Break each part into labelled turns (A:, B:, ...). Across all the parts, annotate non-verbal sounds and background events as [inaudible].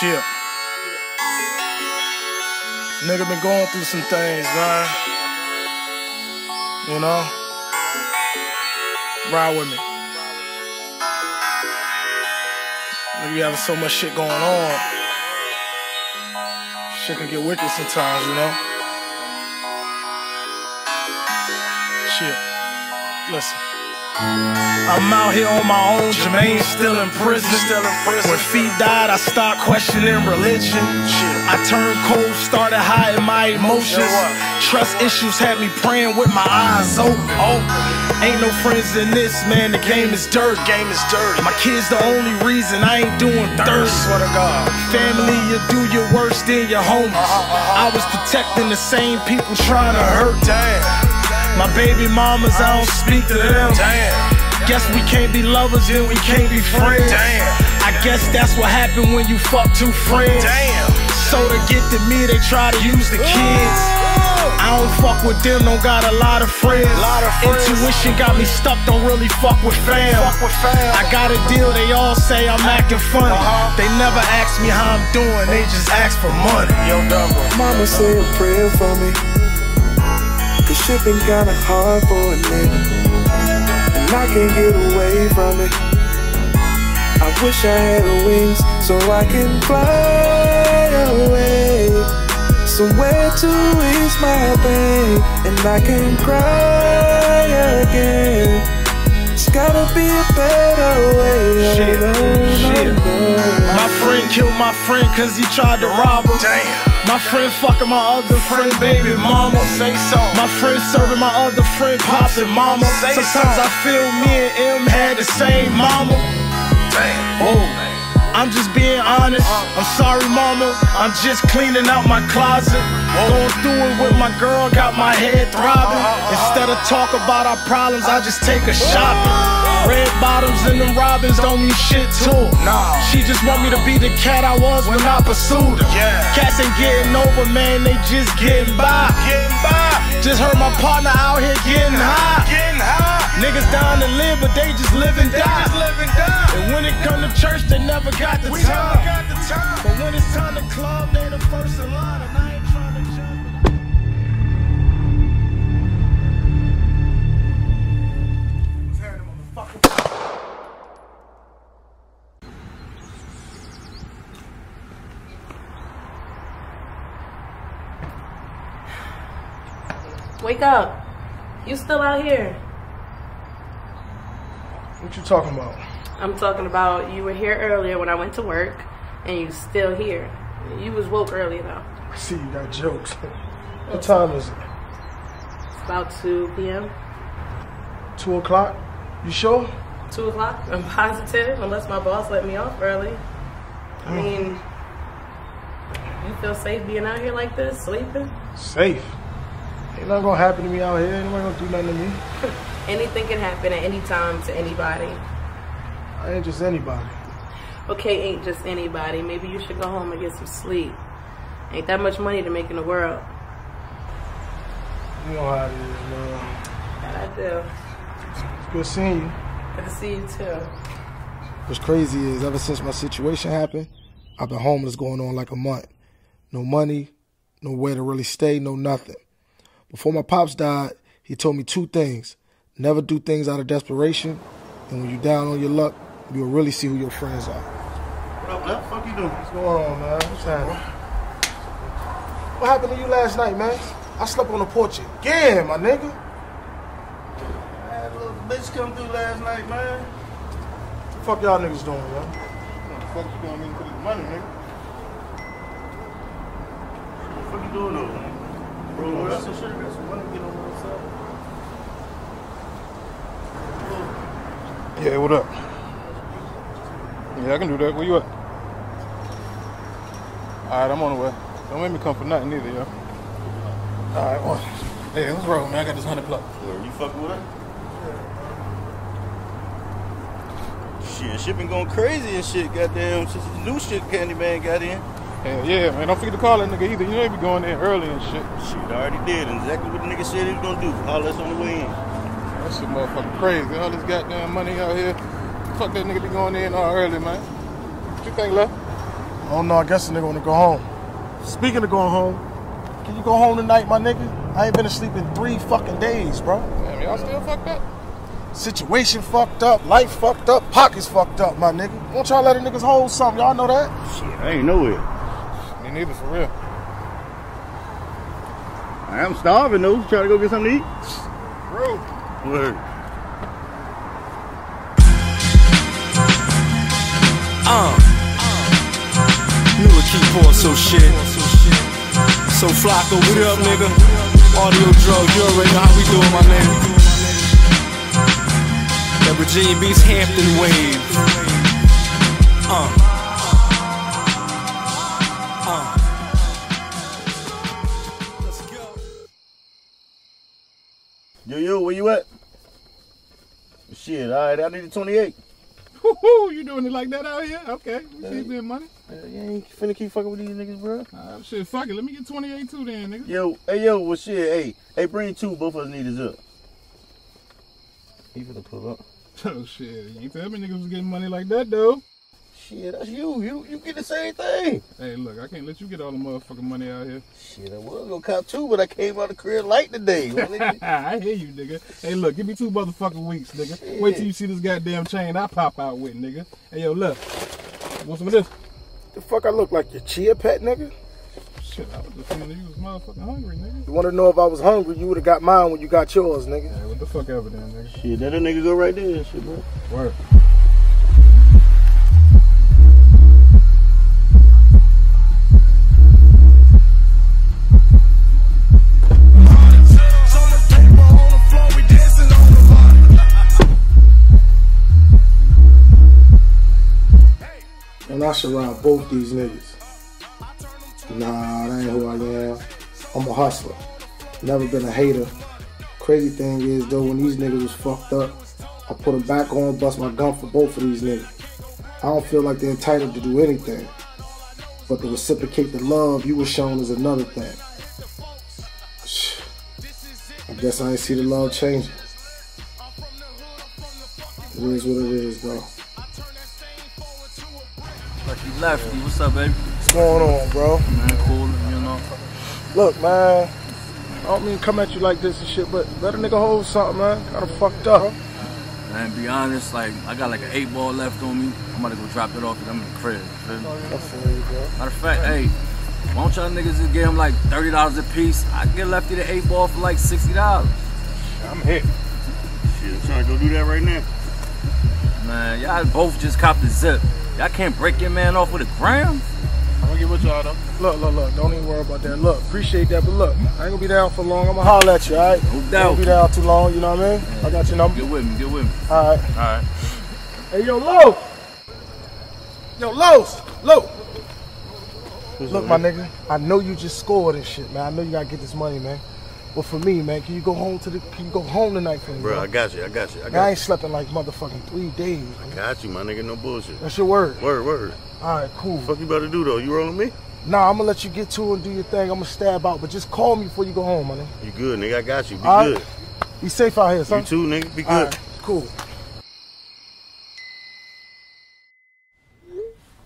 A: Shit. Nigga been going through some things, man. You know? Ride with me. Nigga, you having so much shit going on. Shit can get wicked sometimes, you know? Shit. Listen. I'm out here on my own, Jermaine still in prison.
B: Still in prison.
A: When feet died, I stopped questioning religion. Shit. I turned cold, started hiding my emotions. Trust issues had me praying with my eyes open. Ain't no friends in this, man. The game is dirt.
B: Game is dirty.
A: My kids the only reason I ain't doing dirt.
B: Swear to God.
A: Family, you do your worst than your homies. Uh-huh, uh-huh. I was protecting the same people trying to hurt.
B: Damn.
A: My baby mamas, I don't speak to them.
B: Damn.
A: Guess we can't be lovers, then we can't be friends.
B: Damn.
A: I guess that's what happened when you fuck two friends.
B: Damn.
A: So to get to me, they try to use the kids. I don't fuck with them, don't got a lot of friends.
B: Lot of friends.
A: Intuition got me stuck, don't really fuck with fam.
B: Fuck with fam.
A: I got a deal, they all say I'm acting funny.
B: Uh-huh.
A: They never ask me how I'm doing, they just ask for money.
B: Yo, double.
C: Mama say a prayer for me. Cause shit been kinda hard for a nigga. And I can't get away from it. I wish I had wings so I can fly away. Somewhere to ease my pain. And I can cry again. It's gotta be a better way.
A: Shit,
C: no, no,
A: shit. My friend killed my friend cause he tried to rob him.
B: Damn.
A: My friend fucking my other friend, baby mama.
B: Say so.
A: My friend serving my other friend, pops and mama.
B: Say
A: Sometimes
B: so.
A: I feel me and M had the same mama.
B: Damn.
A: Oh, I'm just being honest. Uh. I'm sorry, mama. I'm just cleaning out my closet. Going through it with my girl, got my head throbbing. Uh, uh, Instead of talk about our problems, I just take a shopping. Red bottoms and them robins don't mean shit to her.
B: Nah.
A: She just want me to be the cat I was when I pursued her.
B: Yeah.
A: Cats ain't getting over, man, they just getting by.
B: Getting by.
A: Just heard my partner out here getting high.
B: Getting high.
A: Niggas down to live, but they just live and die.
B: just live and die.
A: And when it come to church, they never got the
B: We
A: time.
B: never got the time.
A: But when it's time to club, they the first in line,
D: Wake up. You still out here.
A: What you talking about?
D: I'm talking about you were here earlier when I went to work and you still here. You was woke earlier though.
A: I see you got jokes. [laughs] what time is it?
D: It's about 2 p.m.
A: Two o'clock? You sure?
D: 2 o'clock. I'm positive unless my boss let me off early. I mm. mean, you feel safe being out here like this, sleeping?
A: Safe. Ain't nothing gonna happen to me out here. Ain't nobody gonna do nothing to me. [laughs]
D: Anything can happen at any time to anybody.
A: I ain't just anybody.
D: Okay, ain't just anybody. Maybe you should go home and get some sleep. Ain't that much money to make in the world.
A: You know how it is, man.
D: That I do.
A: It's good seeing you.
D: Good to see you too.
E: What's crazy is ever since my situation happened, I've been homeless going on like a month. No money, nowhere to really stay, no nothing. Before my pops died, he told me two things. Never do things out of desperation, and when you're down on your luck, you'll really see who your friends are.
A: What up, man? Fuck you doing? What's going on, man? What's happening? What happened to you last night, man? I slept on the porch again, my nigga.
B: I had a little bitch come through last night, man.
A: What the fuck y'all niggas doing, man?
B: What the fuck you doing me for this money, nigga? What the fuck you doing though, man? Bro, what else? Some shit, I got some money to get on the other side.
F: Yeah, what up? Yeah, I can do that. Where you at? Alright, I'm on the way. Don't make me come for nothing either, yo. Alright, well. Hey, what's wrong, man? I got this hundred plus.
B: You fucking with her? Shit, shit been going crazy and shit, goddamn. Since the new shit Candyman got in.
F: Hell yeah, man. Don't forget to call that nigga either. You know he be going in early and shit.
B: Shit, I already did. Exactly what the nigga said he was gonna do. Holler us on the way in.
F: That shit motherfucking crazy. All this goddamn money out here. Fuck that nigga be going in all early, man. What you think, left?
E: Oh no, I guess the nigga wanna go home. Speaking of going home, can you go home tonight, my nigga? I ain't been asleep in three fucking days, bro.
G: Damn, y'all still fucked up?
E: Situation fucked up, life fucked up, pockets fucked up, my nigga. Won't y'all let the niggas hold something? Y'all know that?
B: Shit, I ain't nowhere.
G: Me neither, for real.
B: I am starving though. Trying to go get something to eat.
G: Bro.
B: Word.
C: Uh. Knew it keep on so shit. Sho Flacco, what up, nigga? Audio drugs, you already know how we doing, my nigga. That Virginia Beach Hampton wave.
B: Where you at? Shit, all right, I need a 28.
G: Woo-hoo, you doing it like that out here? Okay, we see you money.
B: Uh, you ain't finna keep fucking with these niggas, bro.
G: Uh, shit, fuck it. Let me get 28 too then, nigga.
B: Yo, hey, yo, well, shit, hey, hey, bring two. Both of us need is up. He finna pull up. [laughs]
G: Oh, shit. You ain't tell me niggas was getting money like that, though.
B: Shit, that's you. You you get the same thing.
G: Hey, look, I can't let you get all the motherfucking money out here.
B: Shit, I was gonna cop two, but I came out of the crib light today. [laughs]
G: I hear you, nigga. Hey, look, give me two motherfucking weeks, nigga. Wait till you see this goddamn chain I pop out with, nigga. Hey, yo, look. Want some of this?
E: The fuck I look like your chia pet, nigga?
G: Shit, I was just feeling you was motherfucking hungry, nigga.
E: You wanna know if I was hungry, you would've got mine when you got yours, nigga.
G: Hey, what the fuck ever then, nigga?
B: shit, that a nigga go right there, shit, bro.
G: Word.
E: And I ride both these niggas. Nah, that ain't who I am. I'm a hustler. Never been a hater. Crazy thing is though, when these niggas was fucked up, I put them back on, bust my gun for both of these niggas. I don't feel like they're entitled to do anything. But to reciprocate the love you were shown is another thing. Guess I ain't see the love changing. It is what it is, though.
H: Lucky Lefty, what's up, baby?
E: What's going on, bro?
H: Man, cool, you know.
E: Look, man, I don't mean to come at you like this and shit, but let a nigga hold something, man. Kinda fucked up.
H: Man, be honest, like, I got like an eight ball left on me. I'm about to go drop it off because I'm in the crib. feel me?
E: I feel you, bro.
H: Matter of fact, hey, why don't y'all niggas just give him like $30 a piece? I can get Lefty the eight ball for like $60.
G: I'm hit.
B: Shit, I'm trying to go do that right now.
H: Man, y'all both just copped the zip. Y'all can't break your man off with a gram?
G: I'm gonna get with y'all, though.
E: Look, look, look. Don't even worry about that. Look, appreciate that, but look, I ain't gonna be down for long. I'm gonna holler at you, alright?
H: No
E: Don't
H: doubt.
E: be down too long, you know what I mean? I got your number.
H: Get with me, get with me.
E: Alright.
H: Alright.
E: Hey, yo, Lo! Yo, Los! Lo! Look, my nigga, I know you just scored and shit, man. I know you gotta get this money, man. But for me, man, can you go home to the? Can you go home tonight for me,
B: Bro,
E: bro?
B: I got you, I got you, I
E: Man, I
B: got
E: ain't slept in like motherfucking three days.
B: you.
E: Man.
B: Got you, my nigga, no bullshit.
E: That's your word.
B: Word, word.
E: All right, cool.
B: Fuck you about to do though? You rolling me?
E: Nah, I'm gonna let you get to it and do your thing. I'm gonna stab out, but just call me before you go home, man.
B: You good, nigga? I got you. Be
E: All right.
B: good.
E: Be safe out here, son.
B: You too, nigga. Be good.
E: right, cool.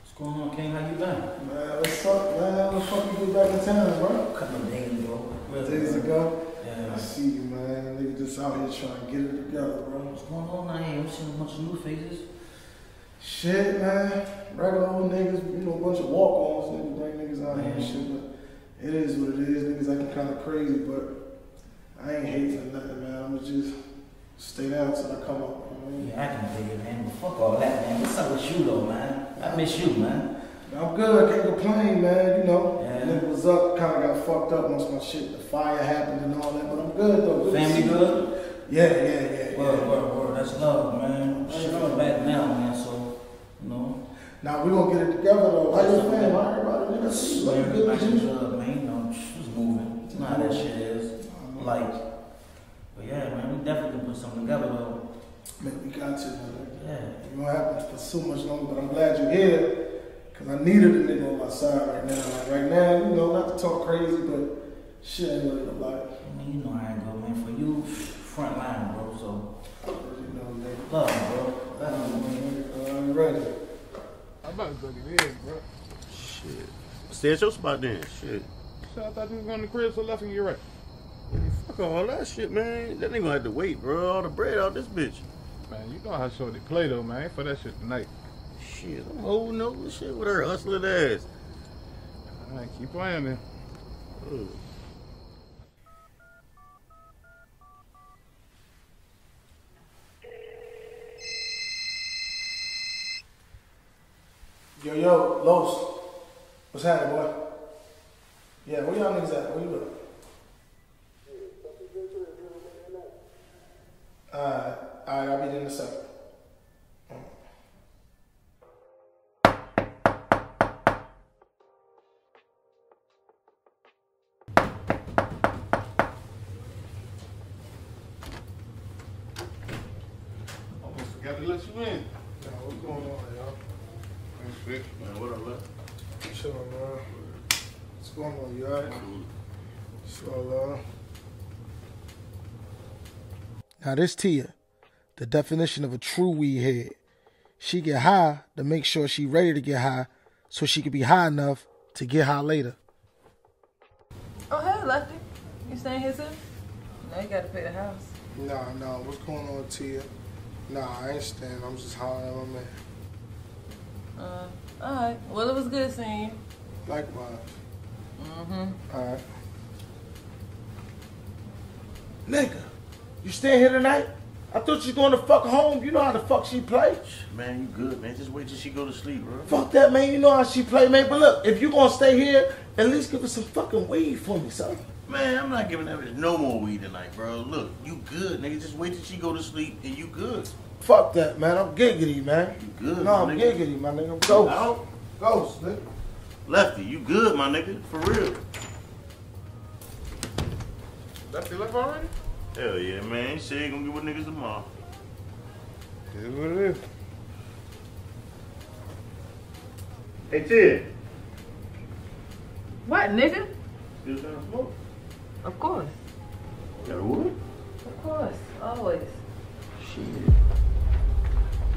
I: What's going on, King? How you been?
E: Man, what's up, man? How the fuck you get back in town, bro?
I: Couple of days ago.
E: Days ago.
I: Yeah.
E: I see you, man. Nigga just out here trying to get it together, bro.
I: What's going on out here? I'm seeing a bunch of new faces.
E: Shit, man. Regular old niggas, you know, a bunch of walk-ons, niggas bring niggas out here and shit, mm-hmm. but it is what it is. Niggas acting kind of crazy, but I ain't hating nothing, man. I'ma just stay down till I come up. You know what I mean?
I: Yeah, I can dig it, man. But fuck all that, man. What's up with you, though, man? I miss you, man.
E: I'm good, I can't complain, man. You know,
I: Yeah.
E: nigga was up, kind of got fucked up once my shit, the fire happened and all that, but I'm good though. Good
I: Family good?
E: Yeah, yeah, yeah.
I: Word,
E: yeah.
I: word, word. That's love, man. Shit, I'm back now, man. So, you know.
E: Now we gonna get it together though. How your family? How everybody? Nigga, see,
I: But
E: like, good
I: was man. You know, she's moving. You know how that shit is. Uh-huh. Like, but yeah, man, we definitely put something together, though.
E: Man, we got to, man.
I: Yeah.
E: You don't have to for so much longer, but I'm glad you're here. Cause I needed a nigga on my side right now. Like right now, you know, not to talk crazy, but shit ain't really no life.
I: I mean, you know how I go, man. For you, front line, bro. So,
E: You know, nigga.
I: love, bro. Love, man.
E: Uh, I'm ready.
G: I'm about to go to bed, bro.
B: Shit. Stay at your spot then. Shit.
G: So I thought you was going to the crib, so left and get right.
B: Fuck all that shit, man. That nigga gonna have to wait, bro. All the bread out this bitch.
G: Man, you know how short they play though, man. For that shit tonight.
B: Shit, I'm holding over shit with her hustling ass.
G: All right, keep playing then.
B: Ugh.
E: Yo, yo, Los. What's happening, boy? Yeah, where y'all niggas at? Where you at? Alright, alright, I'll be there in a second.
G: Almost forgot to let you in.
E: Yo, what's going on, y'all?
G: Ain't shit.
B: Man, what up, man?
E: Chillin', man. What's going on, you alright? So, uh... Now this Tia, the definition of a true weed head. She get high to make sure she ready to get high, so she can be high enough to get high later.
D: Oh, hey, Lefty. You staying here too? Now you gotta pay the house.
E: Nah, nah, what's going on, Tia? Nah, I ain't staying. I'm just hollering at my man.
D: Uh, alright. Well, it was good seeing you.
E: Likewise.
D: Mm-hmm.
E: Alright. Nigga, you staying here tonight? I thought you going to fuck home. You know how the fuck she play.
B: Man, you good, man. Just wait till she go to sleep, bro.
E: Fuck that, man. You know how she play, man. But look, if you gonna stay here, at least give us some fucking weed for me, son.
B: Man, I'm not giving that bitch no more weed tonight, bro. Look, you good, nigga. Just wait till she go to sleep and you good.
E: Fuck that, man. I'm giggity, man.
B: You good,
E: No,
B: my
E: I'm
B: nigga.
E: giggity, my nigga. Ghost.
B: Out.
E: Ghost, nigga.
B: Lefty, you good, my nigga. For real.
G: Lefty left already?
B: Hell yeah, man. He said he gonna get with niggas tomorrow.
G: It is what it is.
B: Hey, Ted.
D: What, nigga?
B: Still trying to smoke?
D: Of course.
B: Got a wood?
D: Of course. Always.
B: Shit.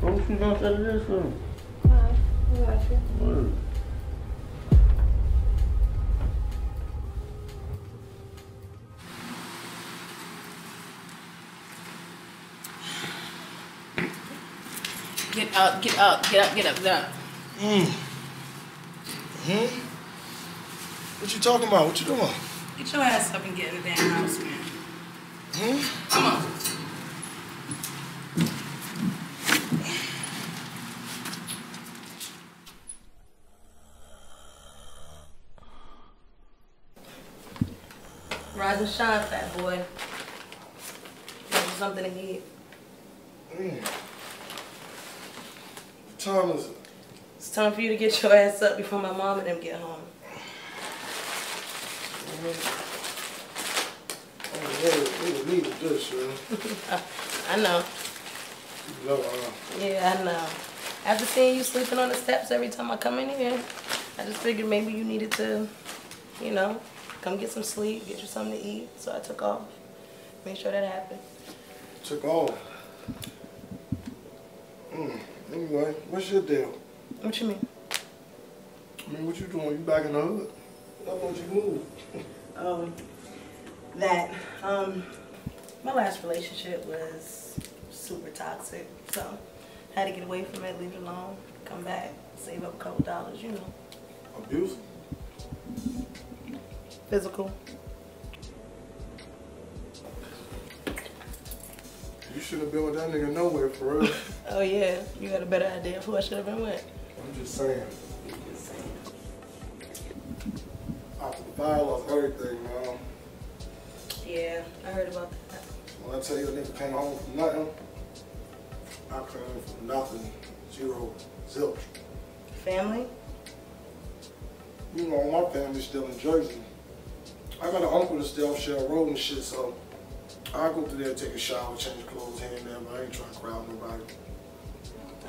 B: What you gonna say to this one?
D: Alright. I got you.
B: Word.
D: Get up, get up, get up, get up, get up.
E: Hmm. What you talking about? What you doing?
D: Get your ass up and get in the damn house, man.
E: Hmm?
D: Come on. Rise and shine, fat boy. Give you something to eat.
E: Mm. What time is it?
D: It's time for you to get your ass up before my mom and them get home.
E: Oh, yeah, we needed this.
D: I know.
E: No, [laughs] uh,
D: Yeah, I know. After seeing you sleeping on the steps every time I come in here, I just figured maybe you needed to, you know, come get some sleep, get you something to eat. So I took off. Make sure that happened.
E: took off. Mm. Anyway, what's your deal?
D: What you mean?
E: I mean, what you doing? You back in the hood? I want you move.
D: Um, that um, my last relationship was super toxic, so had to get away from it, leave it alone, come back, save up a couple dollars, you know,
E: Abuse?
D: physical.
E: You should have been with that nigga nowhere, for real. [laughs]
D: Oh yeah, you got a better idea of who I should have been with.
E: I'm just saying. The everything, man.
D: Yeah, I heard about that.
E: When I tell you a nigga came home from nothing, I came from nothing, zero, zilch.
D: Family?
E: You know, my family's still in Jersey. I got an uncle that's still Shell Road and shit, so I go through there, take a shower, change clothes here and there, but I ain't trying to crowd nobody.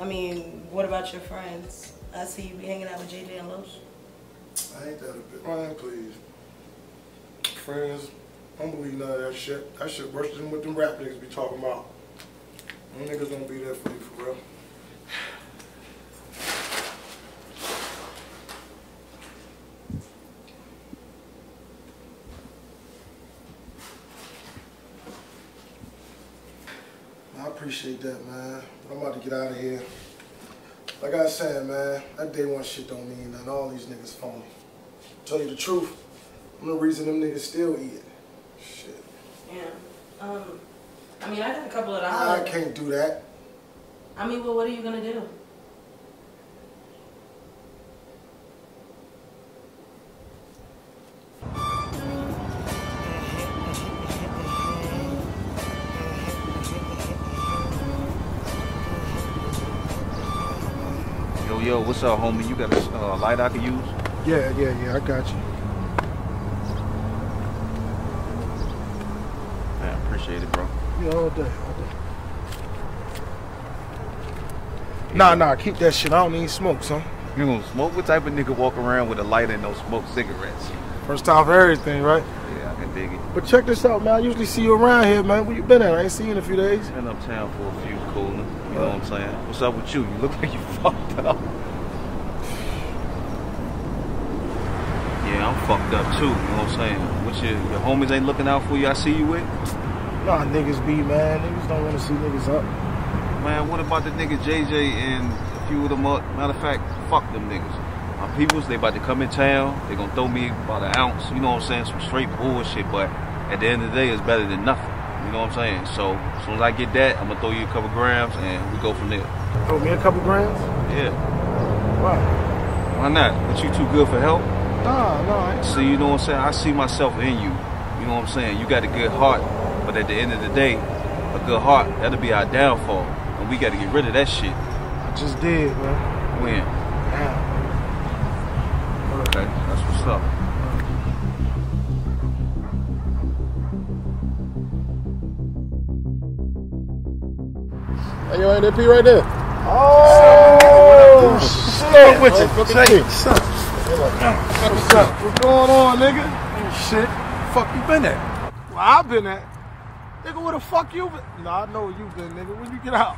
D: I mean, what about your friends? I see you be hanging out with JJ and Los.
E: I ain't that a bit, man, please. Friends, I don't believe none of that shit. That shit worse than what them rap niggas be talking about. Them niggas don't be there for you, for real. I appreciate that, man. I'm about to get out of here. Like I was saying, man, that day one shit don't mean nothing. All these niggas phony. Tell you the truth, I'm the reason them niggas still eating. Shit.
D: Yeah. Um, I mean, I got a couple of dollars.
E: I can't do that.
D: I mean, well, what are you gonna do?
J: Yo, what's up, homie? You got a uh, light I can use?
E: Yeah, yeah, yeah, I got you.
J: Man, appreciate it, bro.
E: Yeah, all day, all day. Nah, nah, keep that shit. I don't need smoke, son.
J: You gonna smoke? What type of nigga walk around with a lighter and no smoke cigarettes?
E: First time for everything, right?
J: Yeah, I can dig it.
E: But check this out, man. I usually see you around here, man. Where you been at? I ain't seen you in a few days.
J: Been uptown for a few cooling. You know what I'm saying? What's up with you? You look like you [laughs] fucked up. Yeah, I'm fucked up too. You know what I'm saying? What your your homies ain't looking out for you? I see you with.
E: Nah, niggas be, man. Niggas don't want to see niggas up.
J: Man, what about the nigga JJ and a few of them up? Matter of fact, fuck them niggas. My peoples, they about to come in town. They gonna throw me about an ounce. You know what I'm saying? Some straight bullshit. But at the end of the day, it's better than nothing. You know what I'm saying? So as soon as I get that, I'm gonna throw you a couple grams and we go from there.
E: Throw me a couple grams?
J: Yeah.
E: Why?
J: Why not? But you too good for help?
E: Nah, nah. I
J: See, you know what I'm saying? I see myself in you. You know what I'm saying? You got a good heart, but at the end of the day, a good heart, that'll be our downfall. And we gotta get rid of that shit.
E: I just did, man.
J: When?
E: Damn.
J: Okay, that's what's up.
G: Hey, yo, ain't that P right there?
E: Oh, shit.
G: with you?
E: Hey, what's up? What's up? What's going on, nigga?
G: Shit. Fuck you been at?
E: Well, I've been at. Nigga, where the fuck you been? Nah, I know where you been, nigga. When you get out?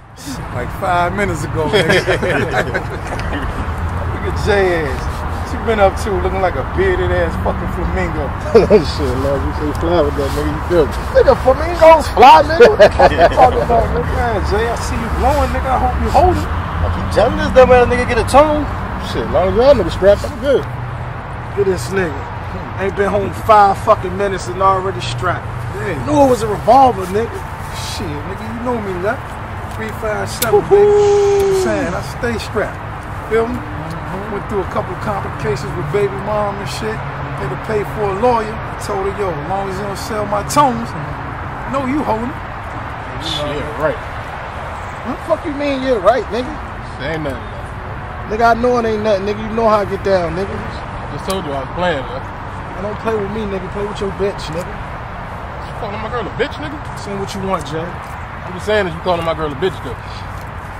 G: Like five minutes ago, nigga. [laughs] Look at J ass. She been up to looking like a bearded ass fucking flamingo. [laughs]
E: Shit, love you say fly with that, nigga. You feel me? Nigga, flamingos fly, nigga. What the fuck you talking about, nigga? [laughs]
G: Man, Jay, I see you blowing, nigga. I hope you hold it.
B: I keep telling this dumb ass nigga get a tone.
E: Shit, as long as y'all nigga strapped, I'm good. Get this nigga. Ain't been home five fucking minutes and already strapped.
G: Yeah.
E: Knew it was a revolver, nigga.
G: Shit, nigga, you know me, nut. Three five seven, baby. I'm saying I stay strapped. Feel me? Went through a couple complications with baby mom and shit. Had to pay for a lawyer. Told her, yo, as long as you don't sell my tones, no, you holding. it.
E: Shit, right. What the fuck you mean you're right, nigga?
G: Ain't nothing.
E: Nigga, I know it ain't nothing, nigga. You know how I get down, nigga.
G: Just told you I was playing, man.
E: I don't play with me, nigga. Play with your bitch, nigga.
G: You calling my girl a bitch, nigga?
E: Saying what you want, Jay.
G: What you saying is you calling my girl a bitch, though.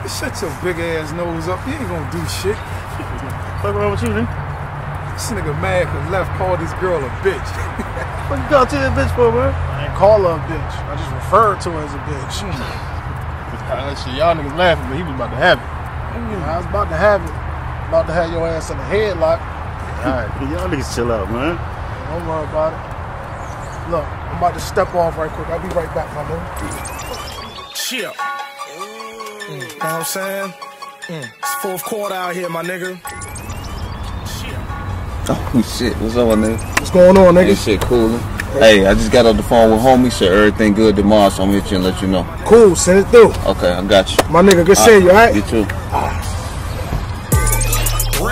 G: Shut your big ass nose up. You ain't gonna do shit. [laughs]
B: Fuck around with you, nigga?
G: This nigga mad cause Left called this girl a bitch. [laughs]
B: What you call to this bitch for, bro?
E: I ain't call her a bitch. I just referred to her as a bitch.
G: Uh, [laughs] shit, y'all niggas laughing, but he was about to have it.
E: I was about to have it. About to have your ass in the headlock.
B: Alright, [laughs] y'all niggas chill out, man.
E: Don't worry about it. Look, I'm about to step off right quick. I'll be right back, my nigga. Chill. Mm, you know what I'm saying? Mm. It's fourth quarter out here, my nigga.
J: Oh shit, what's up, my nigga?
E: What's going on, nigga?
J: This shit coolin'. Hey, I just got off the phone with homie, said everything good tomorrow, so I'm gonna hit you and let you know.
E: Cool, send it through.
J: Okay, I got you.
E: My nigga, good seeing you, alright?
J: You too.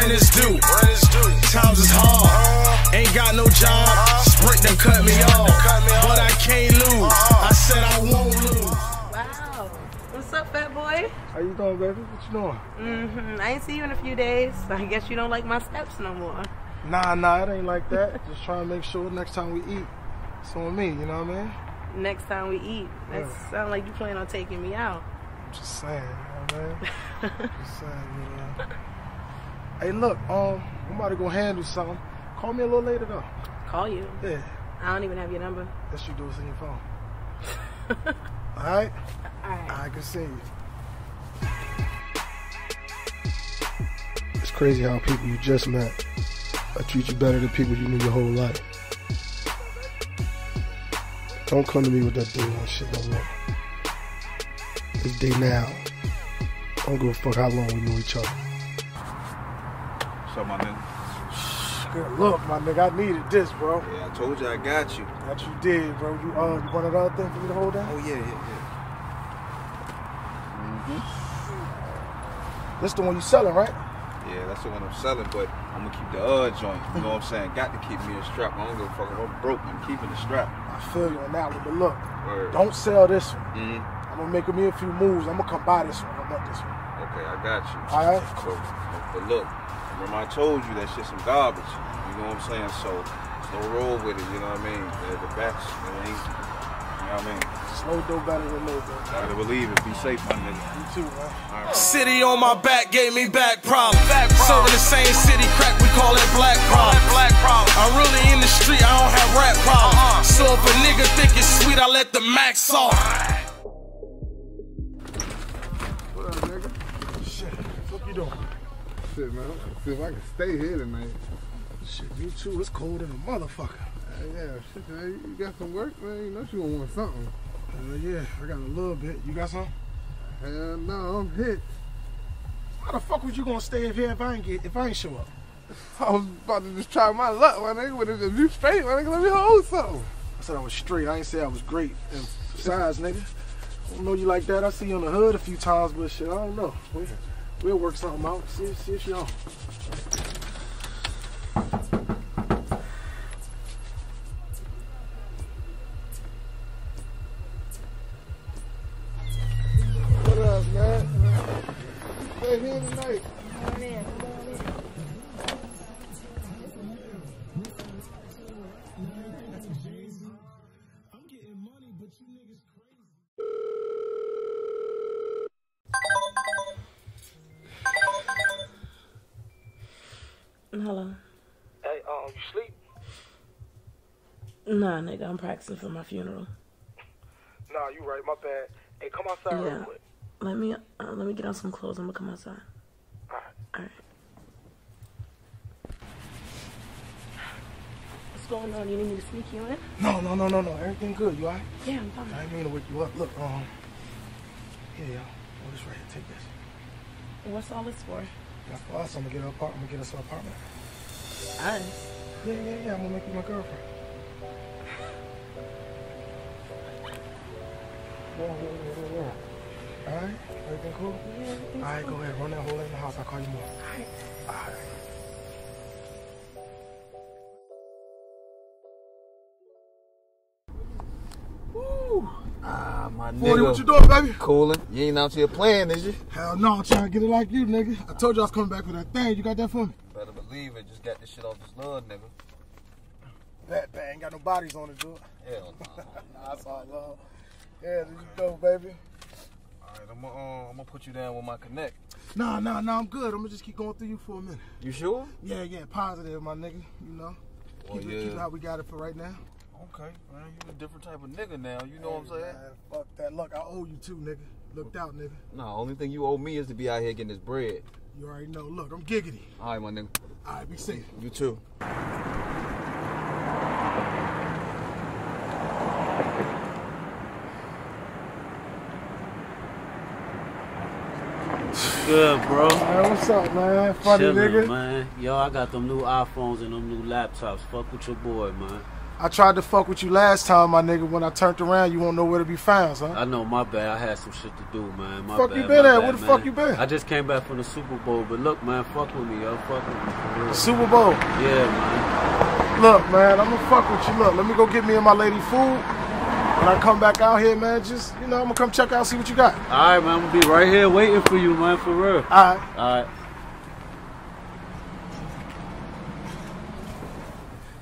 A: Rent is due. Times is hard. Uh-huh. Ain't got no job. Uh-huh. Sprint done cut me off. But I can't lose. Uh-huh. I said I won't lose.
D: Wow. What's up, fat boy?
E: How you doing, baby? What you doing?
D: Mm-hmm. I ain't see you in a few days. [laughs] I guess you don't like my steps no more.
E: Nah, nah, it ain't like that. [laughs] Just trying to make sure next time we eat, it's on me, you know what I mean?
D: Next time we eat, that
E: Yeah.
D: sound like you plan on taking me out.
E: I'm Just saying, you know what I mean? [laughs] Just saying, you know. Hey, look, um, I'm about to go handle something. Call me a little later, though.
D: Call you.
E: Yeah.
D: I don't even have your number.
E: Yes, you do. It's in your phone. [laughs] All right?
D: All right.
E: I can see you. It's crazy how people you just met I treat you better than people you knew your whole life. Don't come to me with that day one shit no more. This day now. I don't give a fuck how long we knew each other.
J: What's up, my nigga?
E: Good look, my nigga. I needed this, bro.
J: Yeah, I told you I got you.
E: That you did, bro. You uh, you wanted other thing for me to hold down?
J: Oh yeah, yeah, yeah. Mhm.
E: This the one you selling, right?
J: Yeah, that's the one I'm selling, but I'm gonna keep the other joint. You know what I'm saying? Got to keep me a strap. I don't give a fuck if I'm broke. I'm keeping the strap.
E: I feel you on that one, but look,
J: Word.
E: don't sell this one.
J: Mhm.
E: I'm gonna make me a few moves. I'm gonna come buy this one. I want this one.
J: Okay, I got you.
E: All right.
J: So, but look, remember I told you that shit some garbage. You know what I'm saying? So, slow roll with it. You know what I mean? The, the backs, it ain't. You know what I mean?
E: Slow dough better than no dough.
J: Gotta believe it. Be safe, my nigga.
E: You too, man.
A: City on my back gave me back problems. Serving the same city crack, we call it black problems. Black problems. I'm really in the street, I don't have rap problems. Uh-huh. So if a nigga think it's sweet, I let the max off.
G: What up, nigga?
E: Shit, what you doing?
G: Shit, man. See if I can stay here tonight.
E: Shit, you too. It's cold in a motherfucker.
G: Uh, yeah, shit, man. You got some work, man. You know you gonna want something.
E: Uh, yeah, I got a little bit. You got some?
G: Hell no, I'm hit.
E: How the fuck was you gonna stay here if I ain't get if I ain't show up?
G: I was about to just try my luck, my nigga. But if you straight, my nigga, let me hold something.
E: I said I was straight. I ain't say I was great. And besides, nigga, I don't know you like that. I see you on the hood a few times, but shit, I don't know. We'll work something out. See, see if you
D: Nah, nigga, I'm practicing for my funeral.
E: Nah, you right. My bad. Hey, come outside
D: Yeah.
E: real quick.
D: Let me uh, let me get on some clothes. I'm gonna come outside.
E: Alright.
D: All right. What's going on? You need me to sneak you in?
E: No, no, no, no, no. Everything good. You alright?
D: Yeah, I'm fine.
E: I didn't mean to wake you up. Look, um, here, y'all. Oh, this right here. Take this.
D: What's all this for?
E: That's for us. I'm gonna get her apartment. I'm gonna get us an apartment.
D: Us.
E: Yeah, yeah, yeah. I'm gonna make you my girlfriend. Yeah, yeah, yeah, yeah, yeah. All right, everything cool?
D: Yeah,
E: All right,
D: cool.
E: go ahead. Run that hole in the house. I'll call you more.
D: All right.
E: All right.
J: Ah, my nigga.
E: Forty, what you doing, baby?
J: Cooling. You ain't out here playing, is you?
E: Hell no, I'm trying to get it like you, nigga. I told you I was coming back for that thing. You got that for me?
J: Better believe it. Just got this shit off this little nigga.
E: That bang, got no bodies on it, dude.
J: Hell no. [laughs]
E: Nah, that's all love. Yeah, there you go, baby.
J: All right, I'm gonna, uh, I'm gonna put you down with my connect.
E: Nah, nah, nah, I'm good. I'm gonna just keep going through you for a minute.
J: You sure?
E: Yeah, yeah, positive, my nigga. You know,
J: Well,
E: keep, it,
J: yeah.
E: keep it how we got it for right now.
J: Okay, man. You a different type of nigga now. You know what I'm saying?
E: Man, fuck that. Look, I owe you too, nigga. Looked out, nigga.
J: No, only thing you owe me is to be out here getting this bread.
E: You already know. Look, I'm giggity.
J: All right, my nigga.
E: All right, be safe.
J: You too.
K: Good, bro.
E: Man, what's up, man? Funny
K: Chillin',
E: nigga.
K: man. Yo, I got them new iPhones and them new laptops. Fuck with your boy, man.
E: I tried to fuck with you last time, my nigga. When I turned around, you won't know where to be found, son.
K: I know, my bad. I had some shit to do, man. My
E: Fuck
K: bad,
E: you been at?
K: bad,
E: Where the
K: man.
E: fuck you been?
K: I just came back from the Super Bowl, but look, man, fuck with me, yo. Fuck with me.
E: Super Bowl.
K: Yeah, man.
E: Look, man, I'm gonna fuck with you. Look, let me go get me and my lady food. When I come back out here, man, just you know, I'm gonna come check out, see what you got.
K: All right, man. I'm gonna be right here waiting for you, man, for real.
E: All right.
K: All right.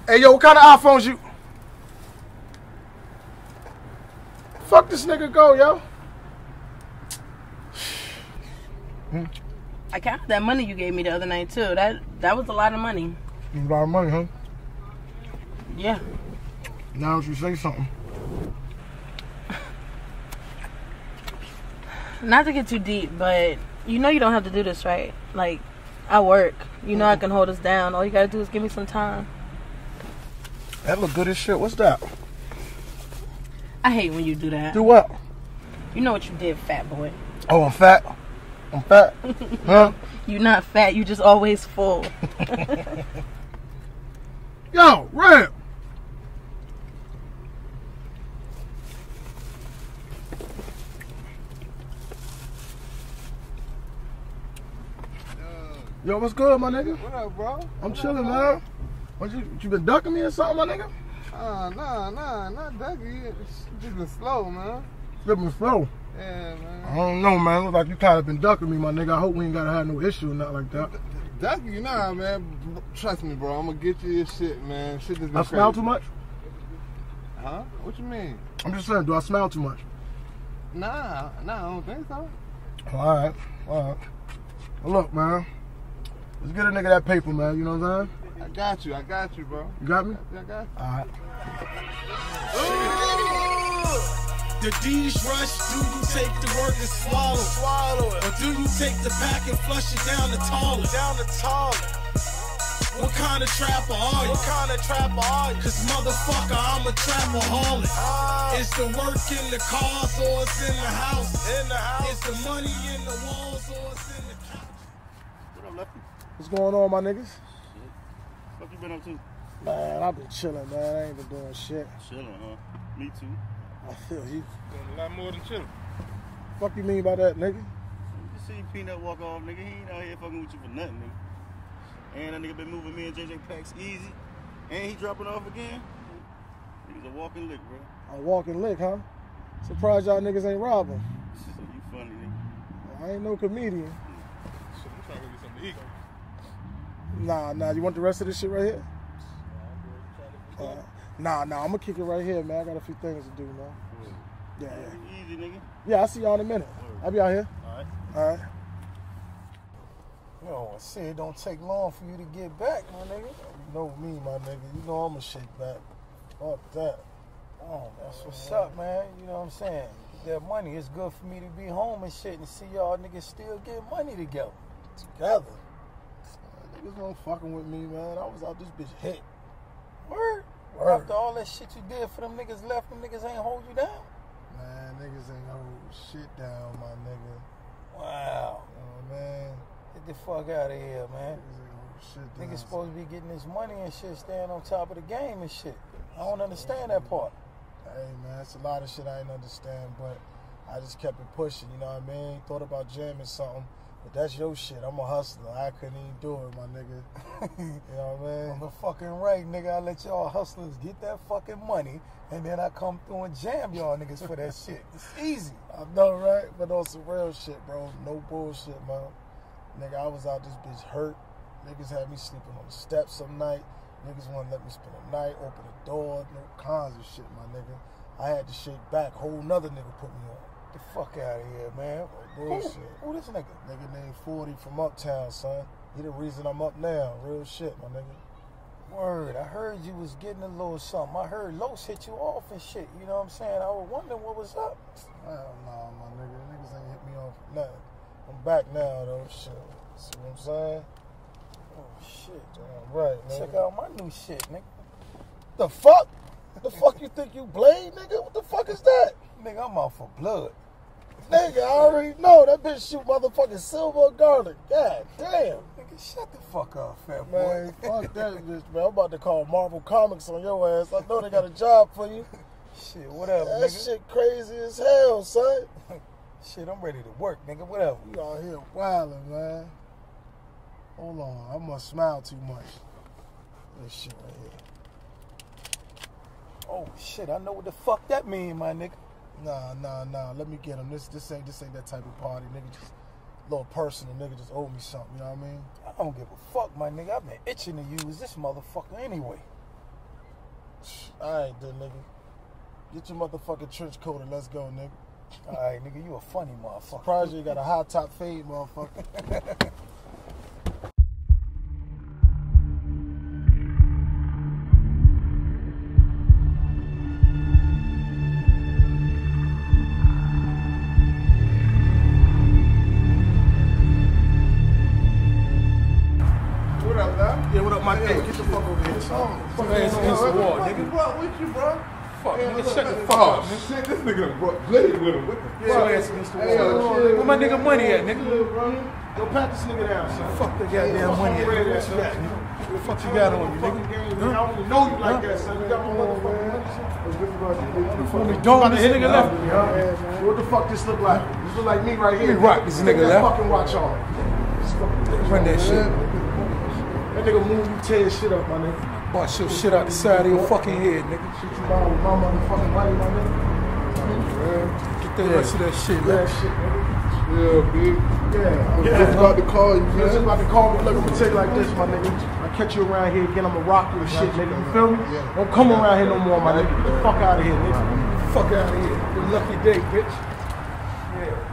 E: Hey, yo, what kind of iPhones you? Fuck this nigga go, yo.
D: I counted that money you gave me the other night too. That that was a lot of money.
E: A lot of money, huh?
D: Yeah.
E: Now that you say something.
D: Not to get too deep, but you know you don't have to do this, right? Like, I work. You know I mm-hmm. can hold us down. All you gotta do is give me some time.
E: That look good as shit. What's that?
D: I hate when you do that.
E: Do what?
D: You know what you did, fat boy.
E: Oh, I'm fat. I'm fat. [laughs] huh?
D: You're not fat. You just always full. [laughs]
E: Yo, Red. Yo, what's good, my nigga?
L: What up, bro?
E: I'm chilling, man. What you, you been ducking me or something, my nigga?
L: Uh, nah, nah, not ducky. It's just been slow, man.
E: Slipping slow.
L: Yeah, man.
E: I don't know, man. Look like you kind of been ducking me, my nigga. I hope we ain't gotta have no issue or nothing like that.
L: Ducking you, nah, man. Trust me, bro. I'm gonna get you your shit, man. Shit just been
E: I smell
L: crazy.
E: too much?
L: Huh? What you mean?
E: I'm just saying, do I smell too much?
L: Nah, nah, I don't think so.
E: All right, all right. Well, look, man. Let's get a nigga that paper, man. You know what I'm saying?
L: I got you. I got you, bro.
E: You got me?
L: I got you.
E: All right.
A: The D's rush, do you take the word and swallow? Swallow it. Or do you take the pack and flush it down the toilet? Down the toilet. What kind of trapper are you? What kind of trapper are you? Cause motherfucker, I'm a trapperholic. Ah. Is the work in the cars or it's in the house? In the house. Is the money in the walls or it's in the couch?
B: What up, Lefty?
E: What's going on, my niggas?
B: What you been up to?
E: Man, I've been chilling, man. I ain't been doing shit.
B: Chilling, huh? Me too.
E: I feel you.
L: Doing a lot more than chilling.
E: Fuck you mean by that, nigga?
B: You see Peanut walk off, nigga. He ain't out here fucking with you for nothing, nigga. And that nigga been moving me and JJ Packs easy. And he dropping off again. Niggas a walking lick, bro.
E: A walking lick, huh? Surprised y'all niggas ain't robbing. [laughs]
B: you funny, nigga.
E: I ain't no comedian.
L: Shit, I'm trying to get something to eat.
E: Nah, nah. You want the rest of this shit right here? Uh, nah, nah. I'm gonna kick it right here, man. I got a few things to do, man. Yeah, yeah.
B: Easy, nigga.
E: Yeah, I'll see y'all in a minute. I'll be out here.
B: Alright.
E: All right.
G: Yo, I see it don't take long for you to get back, my nigga.
E: You know me, my nigga. You know I'm gonna shake back. Fuck that.
G: Oh, that's what's up, man. You know what I'm saying? That money, it's good for me to be home and shit and see y'all niggas still get money together.
E: Together. Niggas weren't fucking with me, man. I was out this bitch hit.
G: Word?
E: Word.
G: After all that shit you did for them niggas left, them niggas ain't hold you down?
E: Man, niggas ain't hold shit down, my nigga.
G: Wow.
E: Oh, man.
G: Get the fuck out of here, man.
E: Niggas ain't hold shit down.
G: Niggas supposed to be getting this money and shit, staying on top of the game and shit. I don't understand that part.
E: Hey, man, it's a lot of shit I didn't understand, but I just kept it pushing, you know what I mean? Thought about jamming something, but that's your shit. I'm a hustler. I couldn't even do it, my nigga. [laughs] you know what I mean?
G: I'm a fucking right, nigga. I let y'all hustlers get that fucking money, and then I come through and jam y'all niggas for that shit. It's easy.
E: I know, right? But on some real shit, bro. No bullshit, man. Nigga, I was out this bitch hurt. Niggas had me sleeping on the steps some night. Niggas want to let me spend the night, open the door, no kinds of shit, my nigga. I had to shake back. Whole nother nigga put me on.
G: The fuck out of here, man.
E: Bullshit.
G: Who, this nigga?
E: Nigga named 40 from Uptown, son. He the reason I'm up now. Real shit, my nigga.
G: Word, I heard you was getting a little something. I heard Los hit you off and shit. You know what I'm saying? I was wondering what was up.
E: Hell no, my nigga. Niggas ain't hit me off nothing. I'm back now, though. Shit. See what I'm saying?
G: Oh shit.
E: Damn right, nigga.
G: Check out my new shit, nigga.
E: The fuck? The fuck you think you blade, nigga? What the fuck is that?
G: Nigga, I'm out for blood.
E: Nigga, I already know that bitch shoot motherfucking silver garlic. God damn.
G: Nigga, shut the fuck up, fat
E: Man,
G: boy.
E: fuck that bitch, man. I'm about to call Marvel Comics on your ass. I know they got a job for you. [laughs]
G: shit, whatever,
E: That
G: nigga.
E: shit crazy as hell, son. [laughs]
G: Shit, I'm ready to work, nigga. Whatever.
E: You out here wildin', man. Hold on, I must smile too much. This shit right here.
G: Oh shit, I know what the fuck that mean, my nigga.
E: Nah, nah, nah. Let me get him. This, this ain't, this ain't that type of party, nigga. Just a little personal, nigga. Just owe me something. You know what I mean?
G: I don't give a fuck, my nigga. I've been itching to use this motherfucker anyway.
E: All right, then, nigga. Get your motherfucking trench coat and let's go, nigga.
G: All right, nigga, you a funny motherfucker.
E: Surprised you got a high top fade, motherfucker. [laughs] nigga
G: money at, nigga?
E: Yo, pat this nigga down, son.
G: Fuck the goddamn money at, nigga. What you got, nigga? What the fuck you got on you, nigga?
E: I don't even know you like that, son. You got my motherfucking money, son.
G: What we doing? This nigga left?
E: What the fuck this look like? This look like me right here.
G: Let me rock this nigga left.
E: fucking watch on.
G: Run that shit.
E: That nigga move, you tear his shit up, my nigga.
G: Bust your shit out the side of your fucking head, nigga.
E: Shit you buy with my motherfucking money, my nigga.
G: Get the rest of that shit,
E: Yeah,
G: man.
E: shit, nigga.
L: Yeah, big.
E: Yeah,
L: I was
E: yeah.
L: just about to call you,
E: Yeah. I was just about to call me. Look, I'm gonna tell you like this, my nigga. I catch you around here again, I'ma rock you and shit, nigga. You feel me? Yeah. Don't come around here no more, my nigga. Get the fuck out of here, nigga.
G: Fuck out of here. Your lucky day, bitch. Yeah.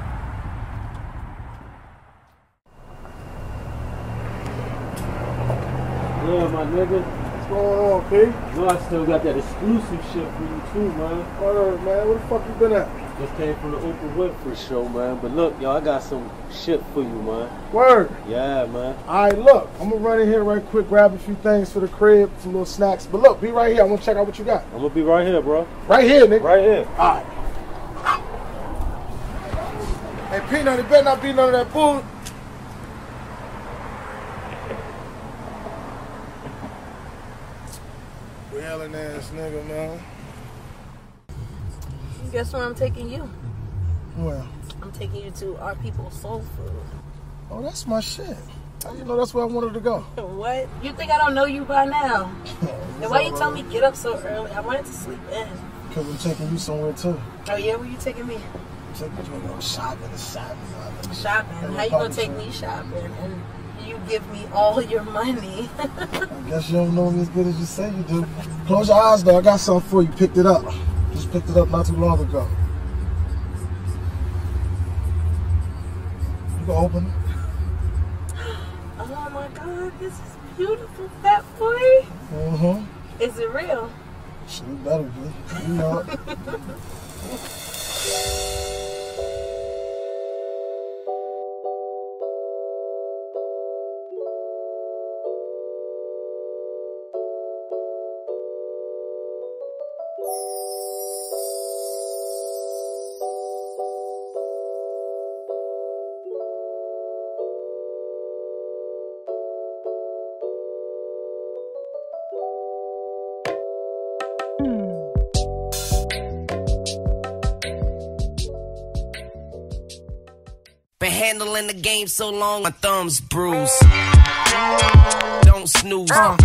K: Yeah, my nigga.
L: Going on, P?
K: No, I still got that exclusive shit for you too, man.
L: Word, man. Where the fuck you been at?
K: Just came from the open Oprah Winfrey show, man. But look, yo, I got some shit for you, man.
E: Word.
K: Yeah, man.
E: Alright, look, I'm gonna run in here right quick, grab a few things for the crib, some little snacks. But look, be right here. I wanna check out what you got.
K: I'm gonna be right here, bro.
E: Right here, nigga.
K: Right here.
E: Alright. Hey, Peanut, it better not be none of that bull. Wailing ass nigga, man.
D: Guess where I'm taking you?
E: Well,
D: I'm taking you to our people's soul food.
E: oh, that's my shit. How you know that's where I wanted to go? [laughs]
D: What? You think I don't know you by now? [laughs] and why you tell me get up so early? I wanted to sleep in.
E: Because I'm taking you somewhere too.
D: Oh yeah, where you taking me?
E: Taking you to go shopping shopping.
D: Shopping. How you gonna take me shopping and give me all your money?
E: I guess you don't know me as good as you say you do. Close your eyes though. I got something for you. Picked it up. Just picked it up not too long ago. You can open it.
D: oh my god, this is beautiful, fat boy.
E: Mm-hmm.
D: Is it real?
E: Shit, it better be. You know it. [laughs]
M: handling the game so long, my thumbs bruised. Don't snooze. Uh.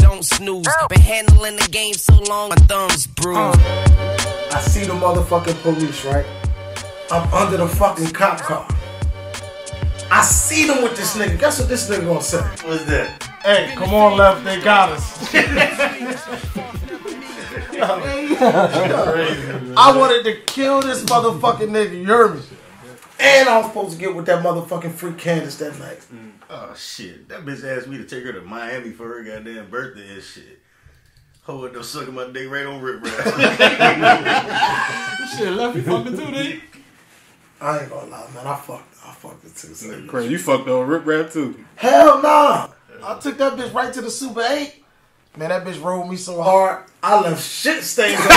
M: Don't snooze. Been handling the game so long, my thumbs bruised. Uh.
E: I see the motherfucking police, right? I'm under the fucking cop car. I see them with this nigga. Guess what this nigga gonna say?
B: What's that?
E: Hey, come on, left. They got us. [laughs] [laughs] I wanted to kill this motherfucking nigga. You heard me? And I was supposed to get with that motherfucking freak Candace that night. Mm.
B: Oh shit! That bitch asked me to take her to Miami for her goddamn birthday and shit. Hold up, sucking my dick right on rip rap.
F: Shit, left you fucking too, then.
E: I ain't gonna lie, man. I fucked. I fucked it too. son.
F: Crazy, you fucked on Rip Rap too.
E: Hell nah. I took that bitch right to the Super 8. Man, that bitch rolled me so hard, I left shit stains on [laughs]
K: Hey,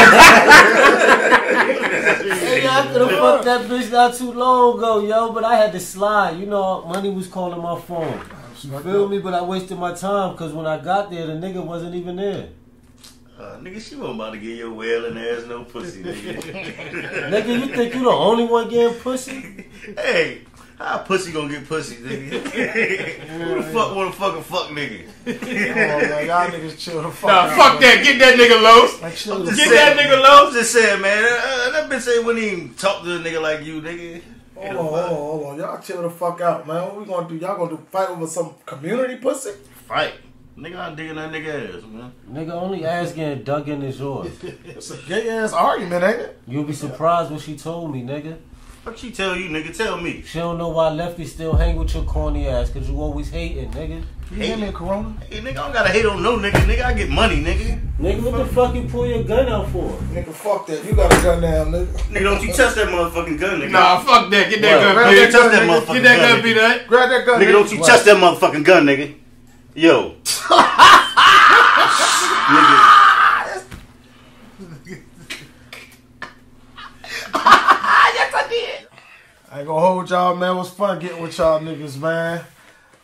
K: I could have fucked that bitch not too long ago, yo, but I had to slide. You know, money was calling my phone. You feel me? But I wasted my time because when I got there, the nigga wasn't even there.
B: Uh, nigga, she wasn't about to get your wailing ass no pussy, nigga. [laughs]
K: Nigga, you think you the only one getting pussy? [laughs]
B: hey, how pussy gonna get pussy, nigga? [laughs] Who the fuck wanna fucking fuck nigga?
E: Oh, man, y'all niggas chill the fuck
F: Nah,
E: out,
F: fuck
E: man.
F: that. Get that nigga loose.
E: Like, chill
B: I'm
E: the
B: just
F: Get
E: fuck
F: that
B: saying-
F: nigga low.
B: I'm just saying, man. Uh, that bitch ain't wouldn't even talk to a nigga like you, nigga.
E: Hold on, hold on, hold on. Y'all chill the fuck out, man. What we gonna do? Y'all gonna do fight over some community pussy?
B: Fight. Nigga, I'm digging that nigga ass, man.
K: Nigga, only ass getting dug in is yours. [laughs]
E: It's a gay ass argument, ain't it?
K: You'll be surprised what she told me, nigga.
B: What she tell you, nigga? Tell me.
K: She don't know why Lefty still hang with your corny ass, cause you always hating, nigga.
E: You hear me, Corona?
B: Hey, nigga, I don't gotta hate on no nigga. Nigga, I get money, nigga.
K: Nigga, what the fuck you pull your gun out for?
E: Nigga, fuck that. You got a gun now, nigga.
B: Nigga, don't you touch that motherfucking gun, nigga.
F: Nah, fuck that. Get that
B: What?
F: gun,
B: Grab
F: bitch.
B: that gun,
F: Get
B: nigga.
F: that gun,
B: Nigga.
F: be that.
E: Grab that gun.
B: Nigga, don't you touch that motherfucking gun, nigga. Yo. [laughs]
E: yes, I did. I ain't gonna hold y'all, man. It was fun getting with y'all niggas, man.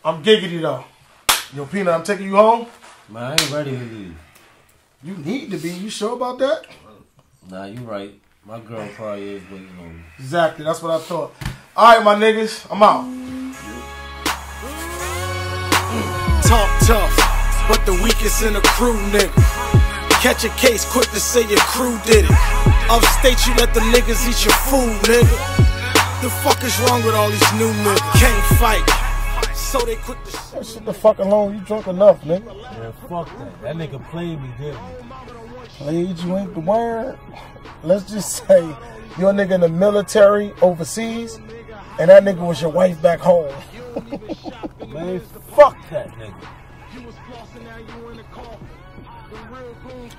E: I'm giggity though. Yo, Peanut, I'm taking you home.
K: Man, I ain't ready to leave.
E: You need to be. You sure about that?
K: Nah, you right. My girl probably is waiting on me.
E: Exactly. That's what I thought. All right, my niggas. I'm out.
A: Talk tough, but the weakest in the crew, nigga. Catch a case quick to say your crew did it. Upstate, you let the niggas eat your food, nigga. The fuck is wrong with all these new niggas? Can't fight, so they quit to.
E: That shit the fuck alone. You drunk enough, nigga.
K: Man, fuck that. That nigga played me, didn't he?
E: Played you ain't the word. Let's just say you're a nigga in the military overseas, and that nigga was your wife back home. [laughs]
K: Man, fuck that nigga.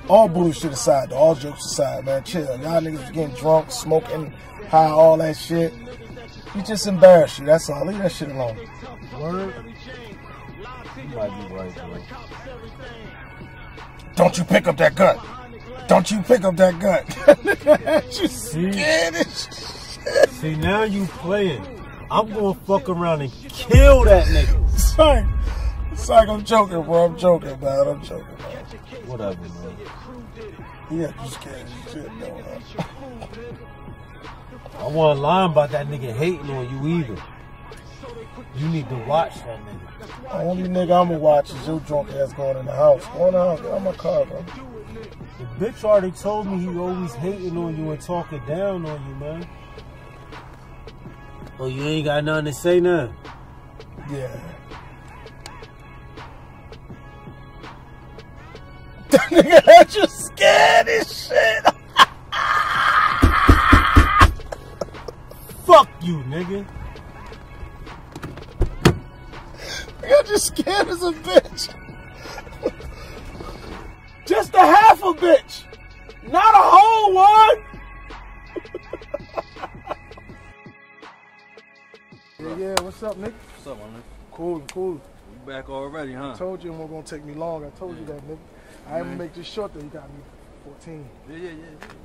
E: All bullshit aside, though, all jokes aside, man, chill. Y'all niggas getting drunk, smoking, high, all that shit. You just embarrass you. That's all. Leave that shit alone.
K: Word? You might be right, bro.
E: Don't you pick up that gun. Don't you pick up that gun. [laughs] you scared shit.
K: See, now you playing. I'm gonna fuck around and kill that nigga.
E: Sorry. Sorry, I'm joking, bro. I'm joking, man. I'm joking, man.
K: Whatever, man.
E: Yeah, you scared as shit, huh? [laughs]
K: I wasn't lying about that nigga hating on you either. You need to watch that nigga.
E: The only nigga I'ma watch is your drunk ass going in the house. Go in the house. Get out my car, bro.
K: The bitch already told me he always hating on you and talking down on you, man. Oh, you ain't got nothing to say now?
E: Yeah. [laughs] That nigga had you scared as shit. [laughs]
K: Fuck you, nigga.
E: I got you scared as a bitch. Just a half a bitch. Not a whole one. yeah, yeah, what's up, Nick?
H: What's up, man?
E: Cool, cool.
H: You back already, huh?
E: I told you it wasn't gonna take me long. I told you that, nigga. I ain't
H: Man.
E: make this short though. You got me 14.
H: Yeah, yeah, yeah, yeah.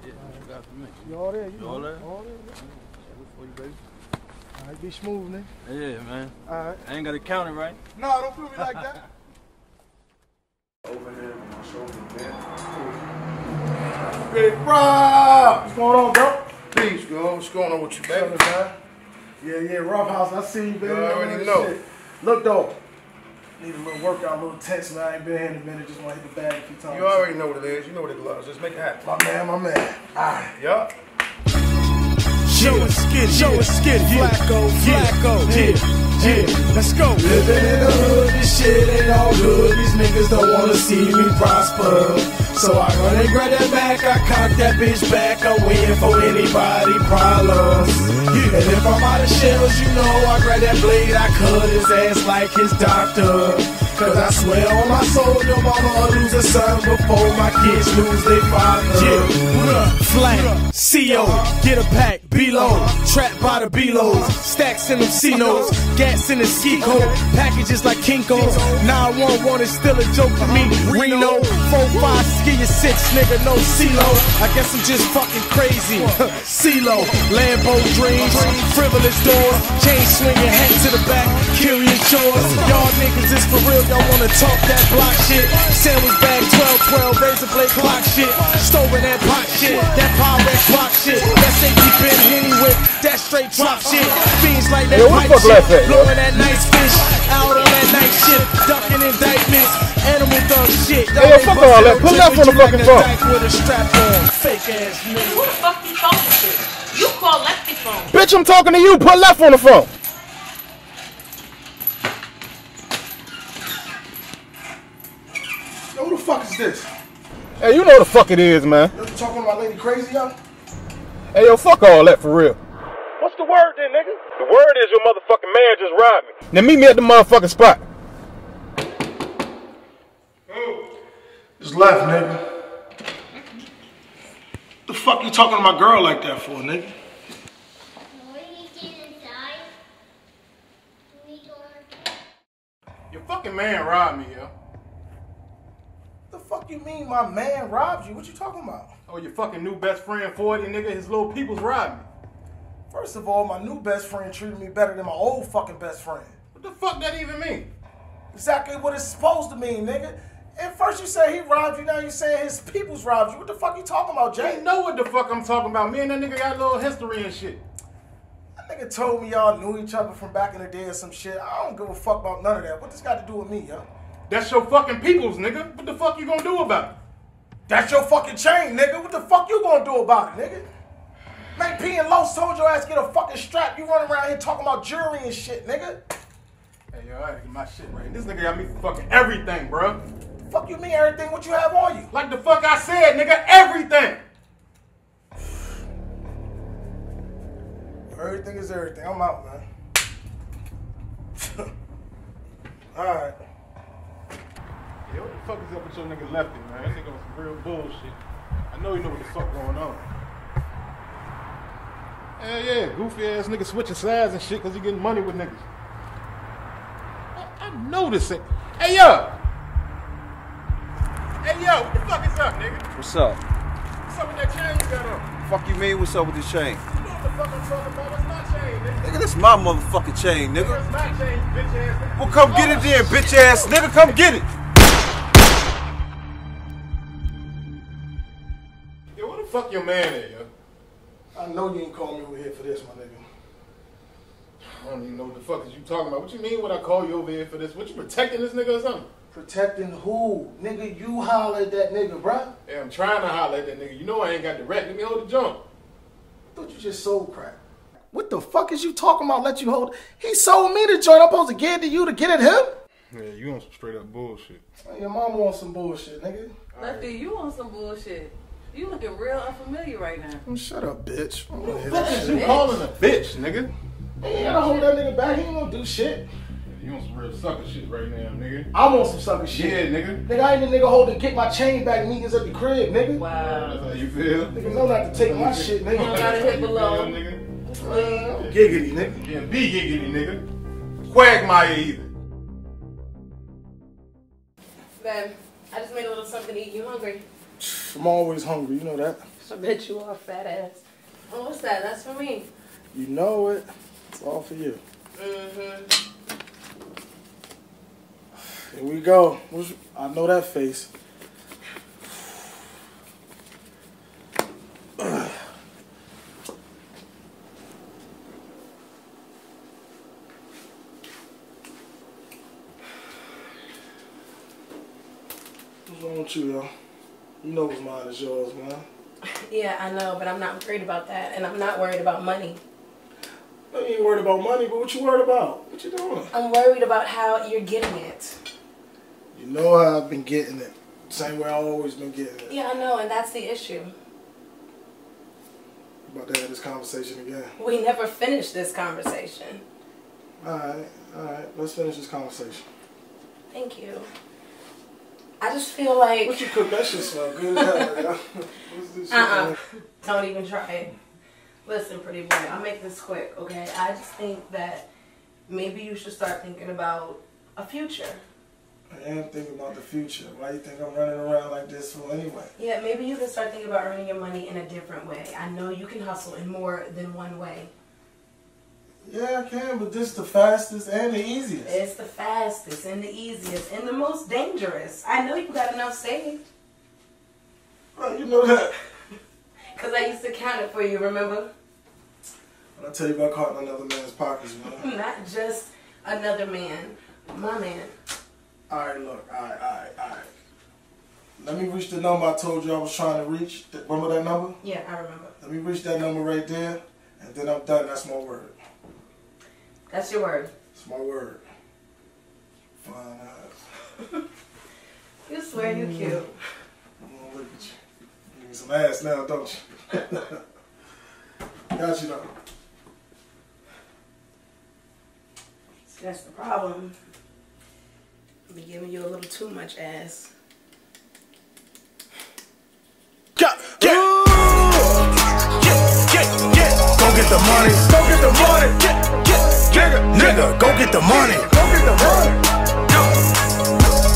H: yeah. You got for me.
E: You all there? You,
H: You all there?
E: All there.
H: Good for you, baby.
E: All right, be smooth, nigga.
H: Yeah, man.
E: All right.
H: I ain't got to count it, right?
E: No, don't feel me like that. [laughs]
L: Overhead on my shoulder, man.
E: Big Rob! What's going on, bro?
L: Peace, girl. What's going on with you,
E: Chilling,
L: baby?
E: Yeah, yeah, Rough House. I see you, baby.
L: You already
E: All that
L: know.
E: shit. Look, though. Need a little workout, a little tense, man. I ain't been here in a minute. Just want to hit the bag a few times.
L: You already know what it is. You know what it loves. Just make it happen.
E: My man, my man. All right.
L: Yup.
A: Show us skinny, show us skinny. Flacco, Flacco, yeah, yeah. Let's go.
N: Living in the hood, this shit ain't all good. These niggas don't wanna see me prosper. So I run and grab that back, I cock that bitch back. I'm waiting for anybody problems. And if I'm out of shells, you know I grab that blade, I cut his ass like his doctor. Cause I swear on my soul, your mama will lose a son before my kids lose their father.
A: Yeah, what up? Flat, CO, get a pack, below, trapped by the belows, stacks in them C-notes, gas in the ski coat, packages like Kinko's. 911 is still a joke to me. Reno, 4-5, ski your 6, nigga, no CeeLo. I guess I'm just fucking crazy. [laughs] CeeLo, Lambo dreams, frivolous doors, chain swinging, hat to the back, killing chores. Y'all niggas is for real, y'all wanna talk that block shit. Sandwich bag 12, 12, razor blade clock shit. Stolen that pot shit, that Pyrex rock shit. That safety pin henny whip, that straight drop shit. Fiends like that
E: Yo, what
A: pipe
E: the fuck left
A: shit.
E: at, yo?
A: Blowing that nice fish, out on that night shit. Ducking indictments, animal thug shit.
E: Hey, yo, fuck all that. Put left on the fucking phone.
A: With a strap on, fake ass nigga.
O: Who the fuck you talking to? You call Lefty phone.
E: Bitch, I'm talking to you. Put left on the phone. Yo, who the fuck is this?
L: Hey, you know what the fuck it is, man.
E: You talking to my lady crazy, yo?
L: Hey, yo, fuck all that for real.
E: What's the word then, nigga?
L: The word is your motherfucking man just robbed me. Now meet me at the motherfucking spot. Hmm.
E: Just left, nigga. The fuck you talking to my girl like that for, nigga?
L: Your fucking man robbed me, yo.
E: The fuck you mean my man robbed you? What you talking about?
F: Oh, your fucking new best friend 40, nigga, his little people's robbed me.
E: First of all, my new best friend treated me better than my old fucking best friend.
F: What the fuck that even mean?
E: Exactly what it's supposed to mean, nigga. At first you say he robbed you, now you saying his people's robbed you. What the fuck you talking about, Jay?
F: You know what the fuck I'm talking about. Me and that nigga got a little history and shit.
E: That nigga told me y'all knew each other from back in the day or some shit. I don't give a fuck about none of that. What this got to do with me, yo?
F: That's your fucking people's, nigga. What the fuck you gonna do about it?
E: That's your fucking chain, nigga. What the fuck you gonna do about it, nigga? Man, P and Los told your ass get a fucking strap. You run around here talking about jewelry and shit, nigga.
F: Hey, yo, I gotta get my shit right. This nigga got me fucking everything, bro.
E: Fuck you mean everything? What you have on you?
F: Like the fuck I said, nigga, everything.
E: Everything is everything. I'm out, man. [laughs] Alright.
F: Yeah, what the fuck is up with your nigga Lefty, man? That nigga on some real bullshit. I know you know what the fuck going on. Hell yeah, goofy ass nigga switching sides and shit because he getting money with niggas. I, I this ain't. Hey yo! Hey yo, what the fuck is up, nigga?
J: What's up?
F: What's up with that chain you got on?
J: Fuck you mean? What's up with this chain?
F: You know what the fuck I'm talking about? That's my chain, nigga.
J: Nigga, that's my motherfucking chain, nigga.
F: That's my chain, bitch ass nigga.
J: Well, come get it then, bitch ass nigga. Come get it.
F: Fuck your man at, yo?
E: I know you ain't call me over here for this, my nigga.
F: I don't even know what the fuck is you talking about. What you mean when I call you over here for this? What you protecting this nigga or something?
E: Protecting who? Nigga, you holler at that nigga, bruh.
F: Yeah, I'm trying to holler at that nigga. You know I ain't got the rat. Let me hold the jump.
E: thought you just sold crack. What the fuck is you talking about? Let you hold. He sold me the joint. I'm supposed to give it to you to get at him?
F: Yeah, you on some straight up bullshit.
E: Your mama wants some bullshit, nigga.
O: Lefty, you on some bullshit. You looking real unfamiliar right now.
E: Oh, shut up, bitch. I don't wanna hear
F: What the fuck is
E: shit.
F: you calling a bitch, nigga?
E: You ain't gotta hold that nigga back. He ain't gonna do shit.
F: You on some real sucker shit right now, nigga.
E: I'm on some sucker shit.
F: Yeah, nigga.
E: Nigga, I ain't the nigga holding kick my chain back niggas at the crib, nigga.
O: Wow.
F: That's how you feel?
E: Nigga know not to take my shit, nigga.
O: You gotta hit below.
E: Uh, Giggity, nigga.
F: Yeah, be giggity, nigga. Quagmire either.
O: Babe, I just made a little something to eat. You hungry?
E: I'm always hungry, you know that.
O: I bet you are, fat ass. Oh, what's that? That's for me.
E: You know it. It's all for you.
O: Mm-hmm.
E: Here we go. What's- I know that face. What's wrong with you, yo? You know what's mine is yours, man.
D: Yeah, I know, but I'm not worried about that, and I'm not worried about money.
E: No, you ain't worried about money, but what you worried about? What you doing?
D: I'm worried about how you're getting it.
E: You know how I've been getting it. Same way I've always been getting it.
D: Yeah, I know, and that's the issue.
E: About to have this conversation again.
D: We never finished this conversation.
E: Alright, alright. Let's finish this conversation.
D: Thank you. I just feel like.
E: What you cook? That shit smell good as hell, yo. What's this uh-uh. shit,
D: Uh-uh. Don't even try it. Listen, pretty boy, I'll make this quick, okay? I just think that maybe you should start thinking about a future.
E: I am thinking about the future. Why do you think I'm running around like this for anyway?
D: Yeah, maybe you can start thinking about earning your money in a different way. I know you can hustle in more than one way.
E: Yeah, I can, but this the fastest and the easiest.
D: It's the fastest and the easiest and the most dangerous. I know you got enough saved.
E: Well, you know that. [laughs]
D: Because I used to count it for you, remember?
E: When I tell you about caught in another man's pockets, man. [laughs]
D: Not just another man, my man.
E: Alright, look, alright, alright, alright. Let me reach the number I told you I was trying to reach. Remember that number?
D: Yeah, I remember.
E: Let me reach that number right there, and then I'm done. That's my word.
D: That's your word.
E: It's my word. Fine eyes. [laughs]
D: You swear you mm. cute.
E: I'm gonna look at you. Give me some ass now, don't you? [laughs] Got you though.
D: That's the problem. I'll be giving you a little too much ass.
N: Yeah, yeah. Yeah, yeah, yeah. Go get the money. Go get the money. Yeah, yeah, Nigga, nigga, go get the money. Go get the money.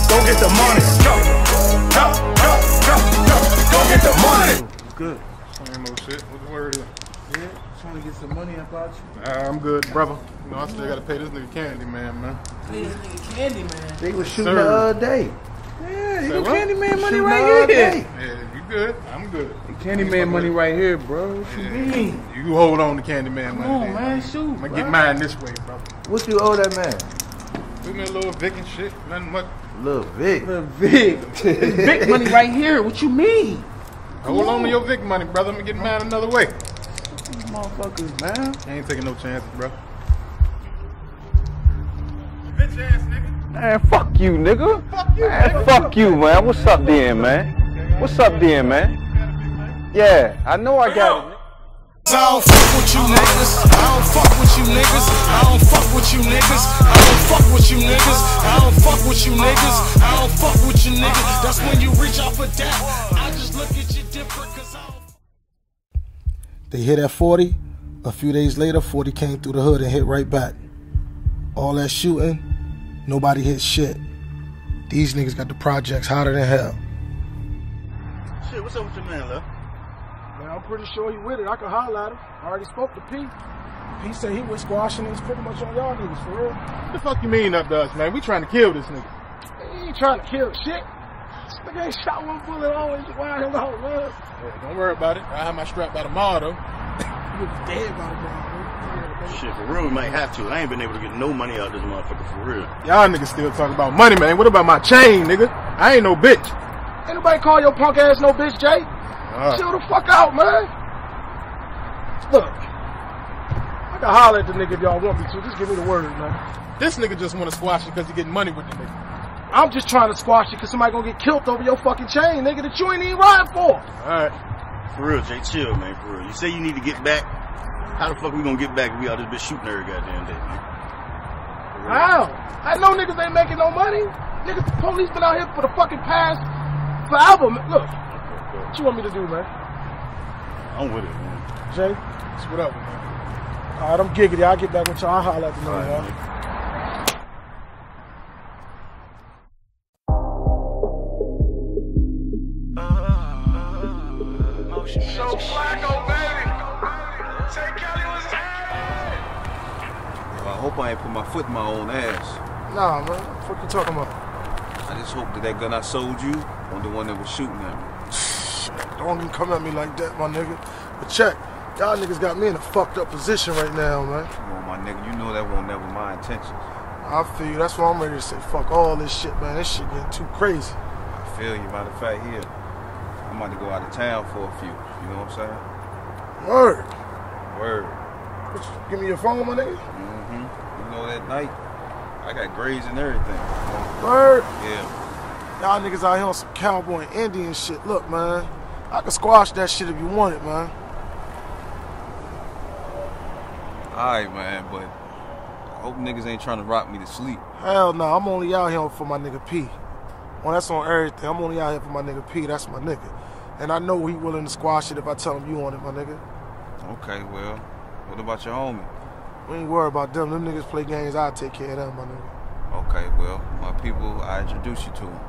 N: Go get the money. Go, go, go, go, go, go get the money.
G: Good?
F: Slam no shit. What the word is?
G: Yeah, just to get some money. I thought
F: you. I'm good, brother. You know, I still gotta pay this nigga Candy Man, man.
K: Pay this nigga Candy Man.
G: They was shooting
F: Sir.
G: the other day.
L: Yeah, you
F: got
L: Candy Man money right here.
F: Yeah you good? I'm good.
L: Candy Man money right here, bro. What you mean?
F: You hold on to Candy Man
L: Come
F: money.
L: on, man, shoot,
F: I'm gonna get mine this way, bro.
G: What you owe that man?
F: Do me a little Vic and shit. Nothing much.
G: Little Vic.
L: Lil Vic. It's [laughs] Vic money right here. What you mean?
F: Hold on to your Vic money, brother. I'm gonna get mine another way.
G: These motherfuckers, man.
F: I ain't taking no chances, bro. Bitch ass nigga.
J: Man, fuck you, nigga. Fuck man, fuck you, man. What's up, then, man? What's up, then, man? Yeah, I know I got it.
A: I don't fuck with you niggas. I don't fuck with you niggas. I don't fuck with you niggas. I don't fuck with you niggas. I don't fuck with you niggas. I don't fuck with you niggas. That's when you reach out for that. I just look at you different cause I don't
E: They hit at 40. A few days later, 40 came through the hood and hit right back. All that shooting, nobody hit shit. These niggas got the projects hotter than hell.
B: Shit, what's up with your man, love?
E: Man, I'm pretty sure he with it. I can holler at him. I already spoke to Pete. P said he was squashing it. It's pretty much on y'all niggas, for real.
F: What the fuck you mean up to us, man? We trying to kill this nigga.
E: He ain't trying to kill shit. This nigga ain't shot one bullet always wild him out, man.
F: Yeah, don't worry about it. I have my strap by tomorrow, though.
E: He was dead by the time,
B: Shit, for real, we might have to. I ain't been able to get no money out of this motherfucker for real.
F: Y'all niggas still talking about money, man. What about my chain, nigga? I ain't no bitch.
E: Ain't nobody call your punk ass no bitch, Jay.
F: Uh,
E: Chill the fuck out, man. Look, I can holler at the nigga if y'all want me to. Just give me the word, man.
F: this nigga just want to squash it because he getting money with the nigga.
E: I'm just trying to squash it because somebody gonna get killed over your fucking chain, nigga, that you ain't even riding for.
F: Alright.
B: For real, Jay, chill, man, for real. You say you need to get back. How the fuck we gonna get back if we all just been shooting every goddamn day, man? For real.
E: How? I know niggas ain't making no money. Niggas, the police been out here for the fucking past forever. man. Look, what you want me to do, man?
B: I'm with it, man.
E: Jay?
F: it's whatever, man.
E: All right, I'm giggity. I'll get back with y'all. I'll holler at the nigga, y'all.
J: Well, I hope I ain't put my foot in my own ass.
E: Nah, man. What the fuck you talking about?
J: I just hope that that gun I sold you on the one that was shooting at me. [sighs]
E: Don't even come at me like that, my nigga. But check, y'all niggas got me in a fucked up position right now, man.
J: Come on, my nigga. You know that won't never my intentions.
E: I feel you. That's why I'm ready to say fuck all this shit, man. This shit getting too crazy.
J: I feel you. Matter of fact, here, I'm about to go out of town for a few. You know what I'm saying?
E: Word.
J: Word.
E: Give me your phone, my nigga.
J: Mm-hmm. You know that night, I got grades and everything.
E: Word.
J: Yeah.
E: Y'all niggas out here on some cowboy and Indian shit. Look, man. I can squash that shit if you want it, man.
J: Alright, man, but I hope niggas ain't trying to rock me to sleep.
E: Hell no, I'm only out here for my nigga P. Well, that's on everything. I'm only out here for my nigga P. That's my nigga. And I know he willing to squash it if I tell him you want it, my nigga.
J: Okay, well, what about your homie?
E: We ain't worry about them. Them niggas play games. I'll take care of them, my nigga.
J: Okay, well, my people, I introduce you to them.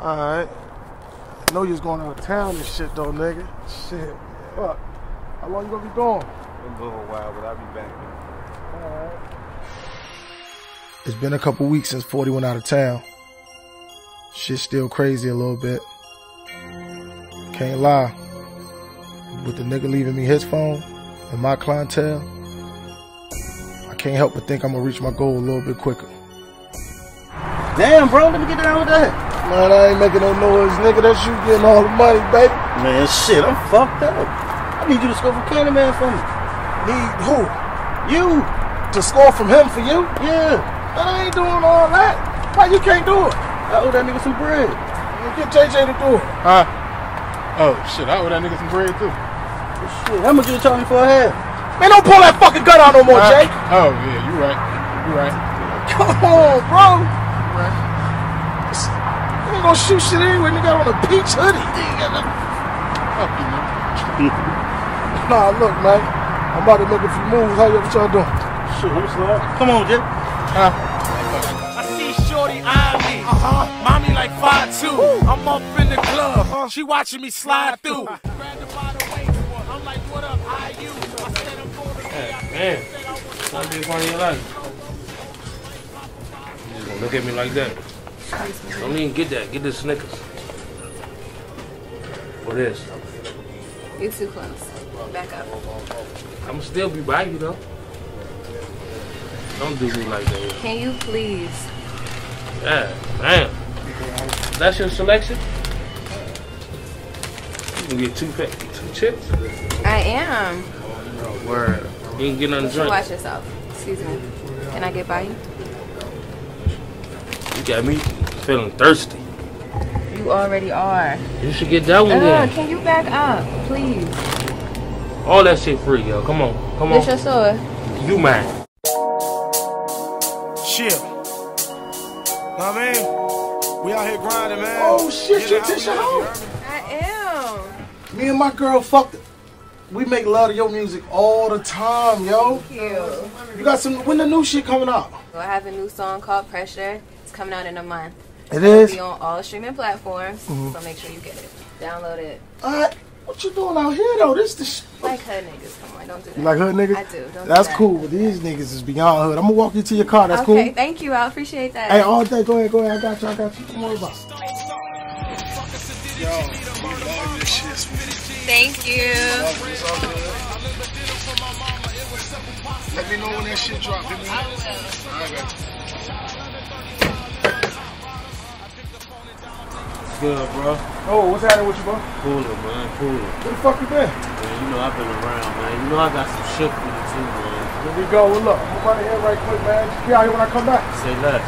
E: Alright. I know you was going out of town and shit, though, nigga. Shit. Fuck. How long you gonna be gone?
J: A little while, but I'll be back.
E: Alright.
P: It's been a couple weeks since 40 went out of town. Shit's still crazy a little bit. Can't lie. With the nigga leaving me his phone and my clientele, I can't help but think I'm gonna reach my goal a little bit quicker.
I: Damn, bro, let me get down with that.
E: Man, I ain't making no noise, nigga. That's you getting all the money, baby.
I: Man, shit, I'm fucked up. I need you to score from Candyman for me.
E: Need who?
I: You.
E: To score from him for you?
I: Yeah.
E: Man, I ain't doing all that. Why you can't do it?
I: I owe that nigga some bread.
E: Get JJ to do it.
F: Huh? Oh, shit, I owe that nigga some bread, too.
I: Shit, how much you charge me for a half?
E: Man, don't pull that fucking gun out no more,
F: Huh?
E: Jay.
F: Oh, yeah, you right. You right.
E: Come on, bro. You ain't gonna shoot shit anyway, nigga, on a peach hoodie. [laughs]
F: Fuck you, man. [laughs]
E: Nah, look, man. I'm about to make a few moves. How you what y'all doing?
I: Shit, I'm slide. Come on, Jay.
F: Huh?
A: I see Shorty eyeing me. Uh-huh. Mommy like five two. I'm up in the club. huh? She watching me slide through. Grabbed her by the waist. I'm like, what up, IU? I said I'm going to
Q: Hey, man. Trying to be a part of your life. You just gonna look at me like that. Don't even get that. Get the Snickers. What is?
O: You're too close. Back up.
Q: I'ma still be by you though. Don't do me like that.
O: Can you please?
Q: Yeah, damn. That's your selection? You can get two pa- two chips?
O: I am.
Q: Word. You can get
O: So
Q: drink.
O: watch yourself. Excuse me. Can I get by you?
Q: You got me feeling thirsty.
O: You already are.
Q: You should get that one
O: Uh,
Q: then.
O: can you back up, please?
Q: All that shit free, yo. Come on. Come
O: This
Q: on.
O: your sword.
Q: You mine.
A: Shit. What I mean? We out here grinding, man.
E: Oh shit,
A: Get
E: you
A: it how
E: your home?
O: I am.
E: Me and my girl fucked it. We make love to your music all the time, yo.
O: Thank you.
E: You got some when the new shit coming out?
O: I have a new song called Pressure. It's coming out in a month.
E: It
O: It'll be on all streaming platforms.
E: Mhm.
O: So make sure you get it. Download it.
E: Alright, what you doing out here though? This the sh-
O: Like hood niggas. Come on, don't do that.
E: You like hood niggas?
O: I do. Don't do
E: That's
O: that.
E: cool, but these niggas is beyond hood. I'm gonna walk you to your car. That's
O: okay,
E: cool.
O: Okay, thank you. I appreciate that.
E: Hey, all day. Go ahead, go ahead. I got you. I got you. Don't worry about.
A: Yo, we love your shit.
O: Thank you.
A: It's all good. Let me know when that shit drop. Hit me up. Alright, man.
Q: Good, bro.
E: Oh, what's happening with you, bro?
Q: Cooler, man. Cooler.
E: Where the fuck you been?
Q: Man, you know I've been around, man. You know I got some shit for you too, man.
E: Here we go. Well, look, I'm running here right quick, man. Just be out here when I come back.
Q: Say less.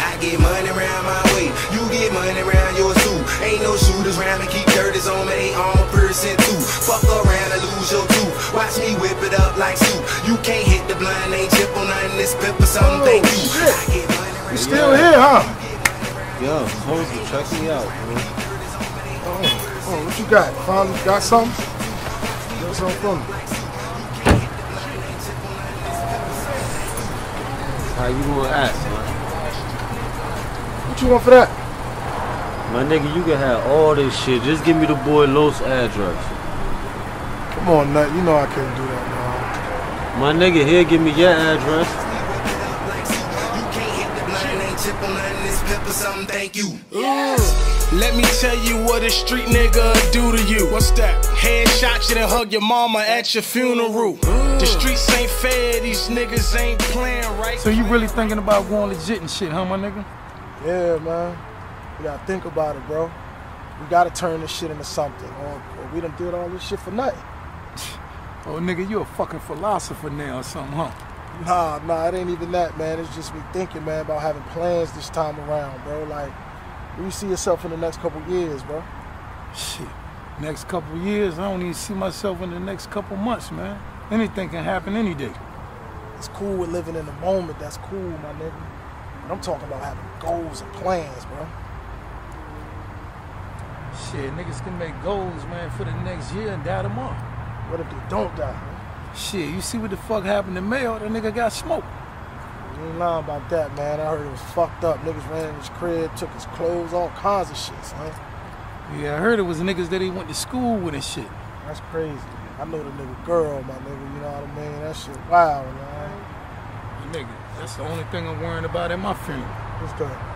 R: I get money round my way, you get money round yours too. Ain't no shooters round to keep dirties on me, they on person too. Fuck around and lose your tooth. Watch me whip it up like soup. You can't hit the blind, ain't chip on nothing, this pepper something, oh, thank you. I get money
E: You still here, huh?
Q: Yo, told you, check me out, bro.
E: Oh, oh, what you got? Finally got something? Got something for me?
Q: How you gonna ask, man?
E: What you want for that?
Q: My nigga, you can have all this shit. Just give me the boy Los address.
E: Come on, nut. You know I can't do that, man.
Q: My nigga here, give me your address.
R: blind, ain't chip on nothing, this pepper something, thank you.
A: Let me tell you what a street nigga do to you. What's that? Headshot you and hug your mama at your funeral. The streets ain't fair, these niggas ain't playing right.
G: So you really thinking about going legit and shit, huh, my nigga?
E: Yeah, man. We gotta think about it, bro. We gotta turn this shit into something, or, or we done did all this shit for nothing. [laughs]
G: Oh, nigga, you a fucking philosopher now or something, huh?
E: Nah, nah, it ain't even that, man. It's just me thinking, man, about having plans this time around, bro. Like, where you see yourself in the next couple years, bro?
G: Shit. Next couple years, I don't even see myself in the next couple months, man. Anything can happen any day.
E: It's cool with living in the moment. That's cool, my nigga. But I'm talking about having goals and plans, bro.
G: Shit, niggas can make goals, man, for the next year and die tomorrow.
E: What if they don't die?
G: Shit, you see what the fuck happened to Mayo? That nigga got smoked.
E: You ain't lying about that, man. I heard it was fucked up. Niggas ran in his crib, took his clothes, all kinds of shit, son.
G: Yeah, I heard it was niggas that he went to school with and shit.
E: That's crazy. I know the nigga girl, my nigga. You know what I mean? That shit wild, man.
G: Nigga, that's the only thing I'm worrying about at my funeral.
E: What's that?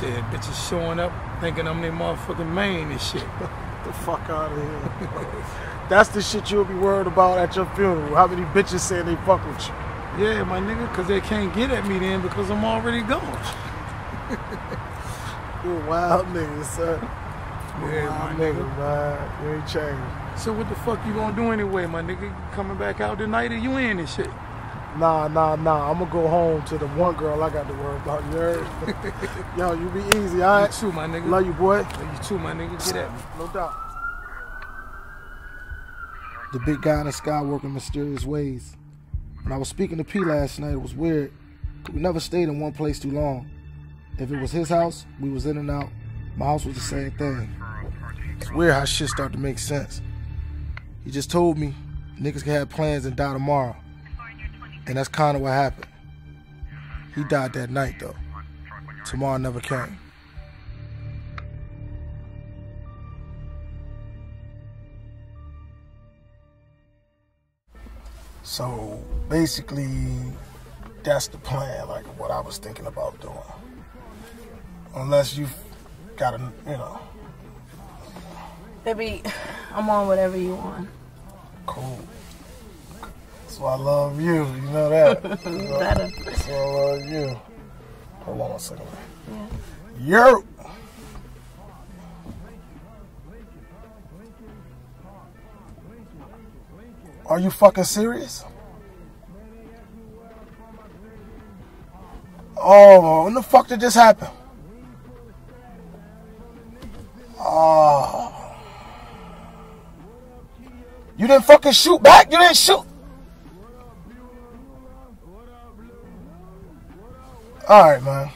G: Shit, bitches showing up thinking I'm their motherfucking main and shit. [laughs]
E: the fuck out of here. That's the shit you'll be worried about at your funeral. How many bitches saying they fuck with you?
G: Yeah, my nigga, because they can't get at me then because I'm already gone. [laughs]
E: You a wild nigga, son.
G: Yeah,
E: wild
G: my
E: nigga, man. You ain't changed.
G: So what the fuck you gonna do anyway, my nigga? You coming back out tonight or you in this shit?
E: Nah, nah, nah. I'm gonna go home to the one girl I got to worry about. You heard? [laughs] Yo, you be easy, all right?
G: You too, my nigga.
E: Love you, boy.
G: Love you too, my nigga. Get at me.
E: No doubt. The big guy in the sky working mysterious ways. When I was speaking to P last night, it was weird. We never stayed in one place too long. If it was his house, we was in and out. My house was the same thing. It's weird how shit start to make sense. He just told me niggas can have plans and die tomorrow. And that's kind of what happened. He died that night though. Tomorrow never came. So basically, that's the plan, like what I was thinking about doing. Unless you've got a, you know,
D: Baby, I'm on whatever you want.
E: cool. That's why I love you. You know that. You know?
D: Better.
E: That's why I love you. Hold on one second.
D: Yeah.
E: Yo. Are you fucking serious? Oh, when the fuck did this happen? Oh. You didn't fucking shoot back? You didn't shoot? Alright, man.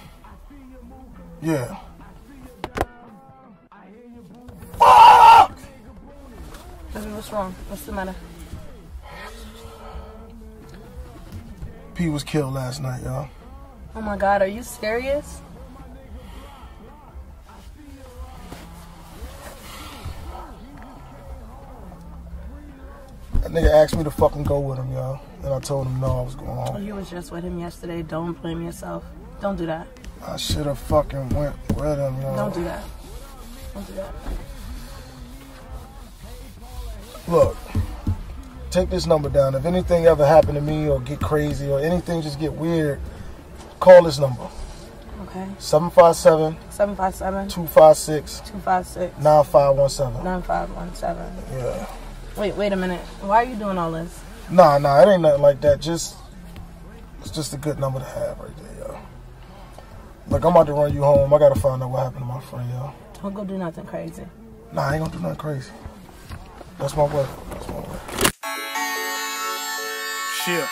E: Yeah. Fuck!
D: Baby, what's wrong? What's the matter?
E: P was killed last night, y'all.
D: Oh my god, are you serious?
E: That nigga asked me to fucking go with him, y'all. And I told him no, I was going home.
D: you was just with him yesterday. Don't blame yourself. Don't do that.
E: I should have fucking went with him.
D: Don't do that. Don't do that.
E: Look, take this number down. If anything ever happened to me or get crazy or anything just get weird, call this number.
D: Okay.
E: 757
D: 757
E: 256
D: 256
E: 9517.
D: 9517.
E: Yeah.
D: Wait, wait a minute. Why are you doing all this?
E: Nah, nah, it ain't nothing like that. Just, it's just a good number to have right there, yo. Look, I'm about to run you home. I gotta find out what happened to my friend, yo.
D: Don't go do nothing crazy.
E: Nah, I ain't gonna do nothing crazy. That's my way. That's my way.
A: Shit.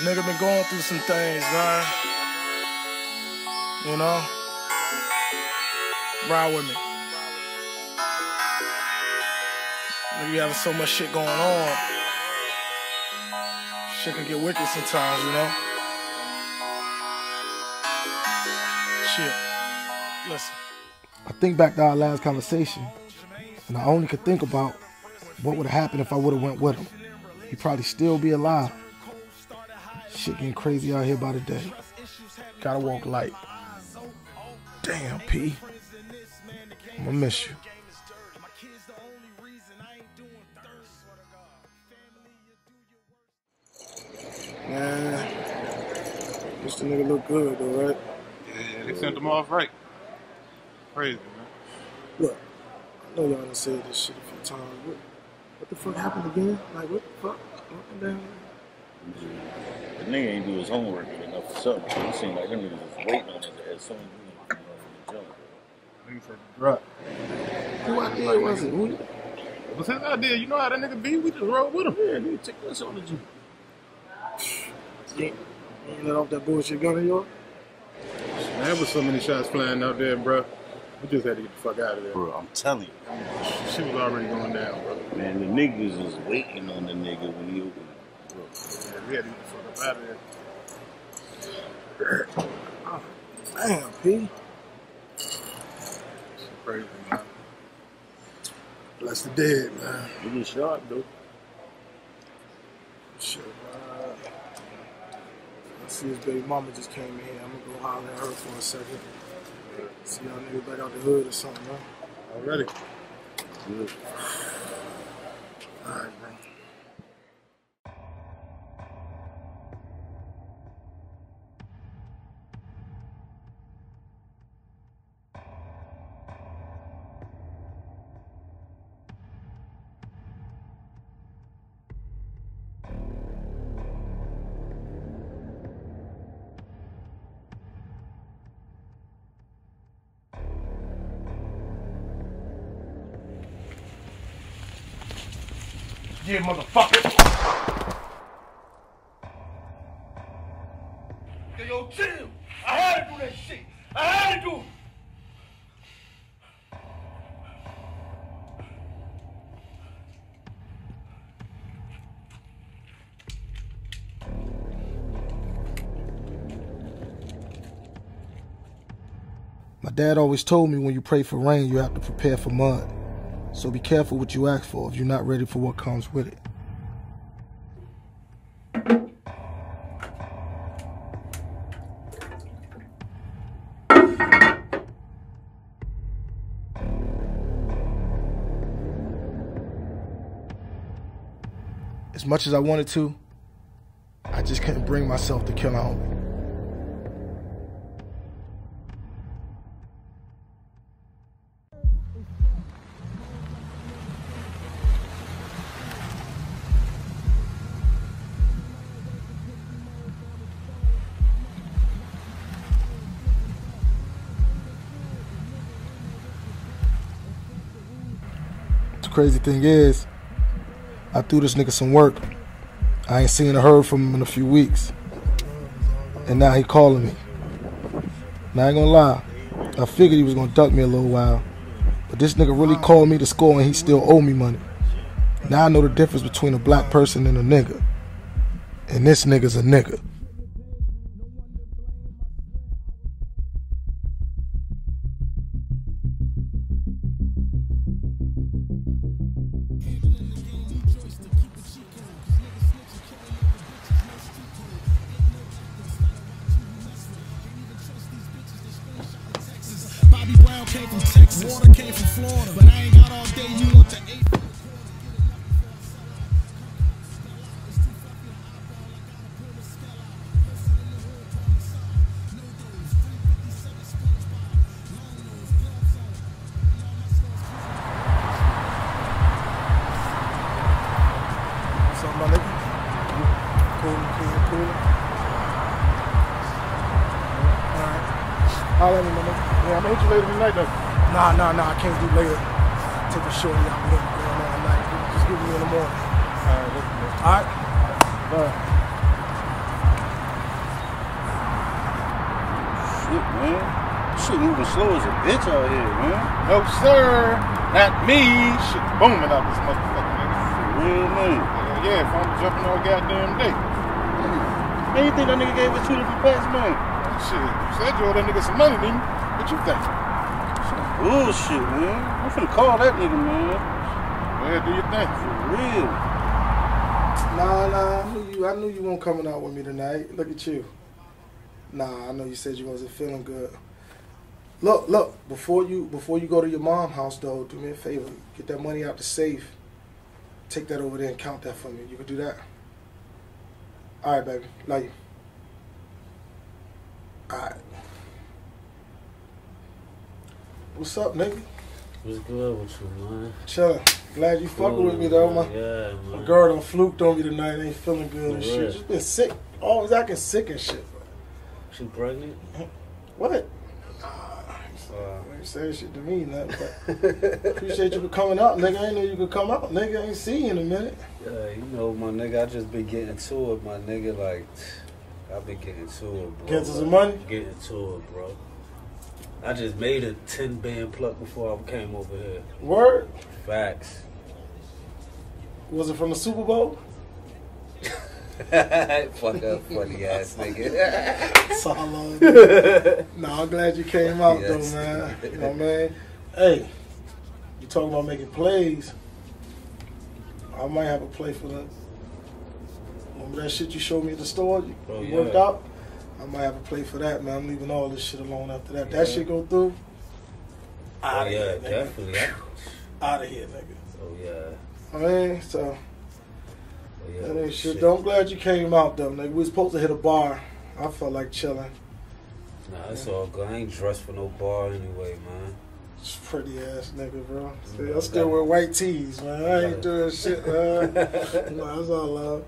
A: Nigga been going through some things, man. You know? Ride with me. Nigga having so much shit going on. Shit can get wicked sometimes, you know? Shit. Listen.
E: I think back to our last conversation, and I only could think about what would have happened if I would have went with him. He'd probably still be alive. Shit getting crazy out here by the day. Gotta walk light. Damn, P. I'm gonna miss you. Man, this the nigga look good though, right?
F: Yeah, they sent them off right. Crazy, man.
E: Look, I know y'all done said this shit a few times. What, what the fuck happened again? Like, what the fuck? Up and down?
B: The nigga ain't do his homework enough for something. It seemed like them niggas was waiting on it as soon as we came from the jump.
F: Nigga said drop.
E: Who idea was it? Who?
F: It was his idea. You know how that nigga be? We just roll with him.
B: Yeah, nigga, take us on the Jeep.
E: You ain't, you let off that bullshit gun of yours?
F: Man, there was so many shots flying out there, bro. We just had to get the fuck out of there.
B: Bro, I'm telling you.
F: She was already going down, bro.
B: Man, the niggas was waiting on the nigga when he opened it. Bro.
F: Yeah, we had to get the fuck up out of there. [clears throat]
E: Damn, P.
F: Crazy, man.
E: Bless the dead, man.
B: He was sharp, though.
E: Shit, man. I see his baby mama just came in here. I'm gonna go holler at her for a second. See y'all niggas back out the hood or something, man.
F: Already.
B: Good.
E: Alright, bro.
A: Motherfucker. Yo. I had to do that shit. I had to do it.
E: My dad always told me when you pray for rain, you have to prepare for mud. So be careful what you ask for if you're not ready for what comes with it. As much as I wanted to, I just couldn't bring myself to kill a crazy thing is, I threw this nigga some work. I ain't seen or heard from him in a few weeks. And now he calling me. Now I ain't gonna lie. I figured he was gonna duck me a little while. But this nigga really called me to score and he still owe me money. Now I know the difference between a black person and a nigga. And this nigga's a nigga. Look at you. Nah, I know you said you wasn't feeling good. Look, look. Before you, before you go to your mom's house, though, do me a favor. Get that money out the safe. Take that over there and count that for me. You can do that. All right, baby. Love you. All right. What's up, nigga?
K: What's good with you, man?
E: Chillin'. Glad you fucking with me though. My,
K: Yeah,
E: my girl done fluked on me tonight. Ain't feeling good and shit.
K: real.
E: Just been sick. Always acting sick and shit.
K: She pregnant?
E: What?
K: Uh,
E: ain't saying shit to me, nothing. But appreciate you for coming out, nigga. I ain't know you could come out, nigga. I ain't see you in a minute.
S: Yeah, you know, my nigga, I just been getting to it, my nigga. Like, I've been getting to it, bro.
E: Getting to some money?
K: Getting to it, bro. I just made a 10 band pluck before I came over here.
E: Word?
K: Facts.
E: Was it from the Super Bowl? [laughs]
S: Fuck up, funny ass nigga.
E: That's all I love. nah, I'm glad you came out
S: Yes.
E: though, man. You know, man. Hey, you talking about making plays? I might have a play for that. Remember that shit you showed me at the store? You,
K: Oh,
E: you
K: yeah.
E: worked out. I might have a play for that, man. I'm leaving all this shit alone after that. That shit go through.
K: Oh,
E: Out of
K: yeah,
E: here, nigga.
K: definitely.
E: Out of here, nigga.
K: Oh, yeah.
E: I mean, so.
K: Yeah.
E: That ain't shit. Though I'm glad you came out though, nigga. We was supposed to hit a bar. I felt like chilling.
K: Nah, it's all good. I ain't dressed for no bar anyway, man.
E: It's pretty ass nigga, bro. See,
K: Yeah,
E: I still
K: got-
E: wear white tees, man. I ain't doing shit, man. [laughs] nah, that's all love.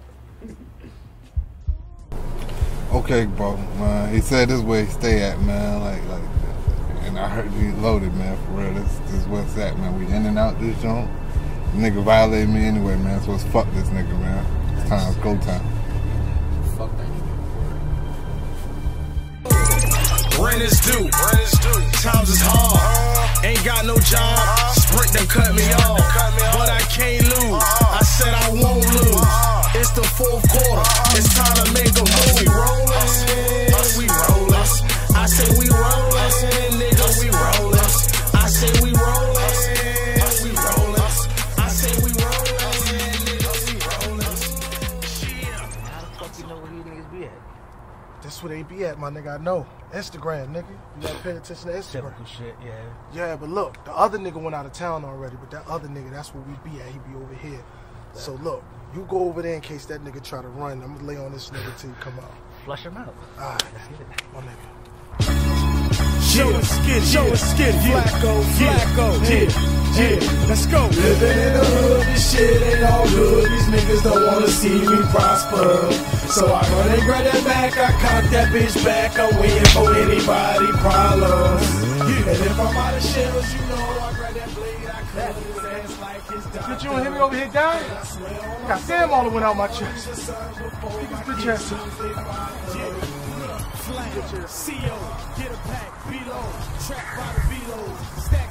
L: Okay, bro, man. He said this where he stay at, man. Like, like, and I heard you loaded, man. For real, this, this is what's at, man. We in and out this joint. The nigga violated me anyway, man. So it's fuck this nigga, man. It's time, it's go time.
S: Fuck that
A: Rent is due. Rent is due. Times is hard. Uh-huh. Ain't got no job. Uh-huh. Sprint done cut me off. But I can't lose. Uh-huh. I said I won't lose. It's the fourth quarter. It's time to make a move. We rollin'. We rollin'. I said we rollin'. Nigga, we rollin'.
E: That's where they be at, my nigga. I know. Instagram, nigga. You gotta pay attention to Instagram.
I: Typical shit, yeah.
E: Yeah, but look, the other nigga went out of town already, but that other nigga, that's where we be at. He be over here. So look, you go over there in case that nigga try to run. I'm gonna lay on this nigga till you come out.
I: Flush him out.
E: Alright, let's get it. my nigga.
N: Show us skin, show us skin, Flacco, Flacco, yeah, yeah, let's go. Living in the hood, this shit ain't all good. These niggas don't wanna see me prosper. So I run and grab that back, I cock that bitch back. I'm waiting for anybody problems. And if I'm out of shells, you know I grab that blade, I cut his ass like it's
E: Bitch, you don't hear me over here dying? God damn, all the went out my chest. Bitch ass up.
N: CO, get a pack, below, trap by the velos,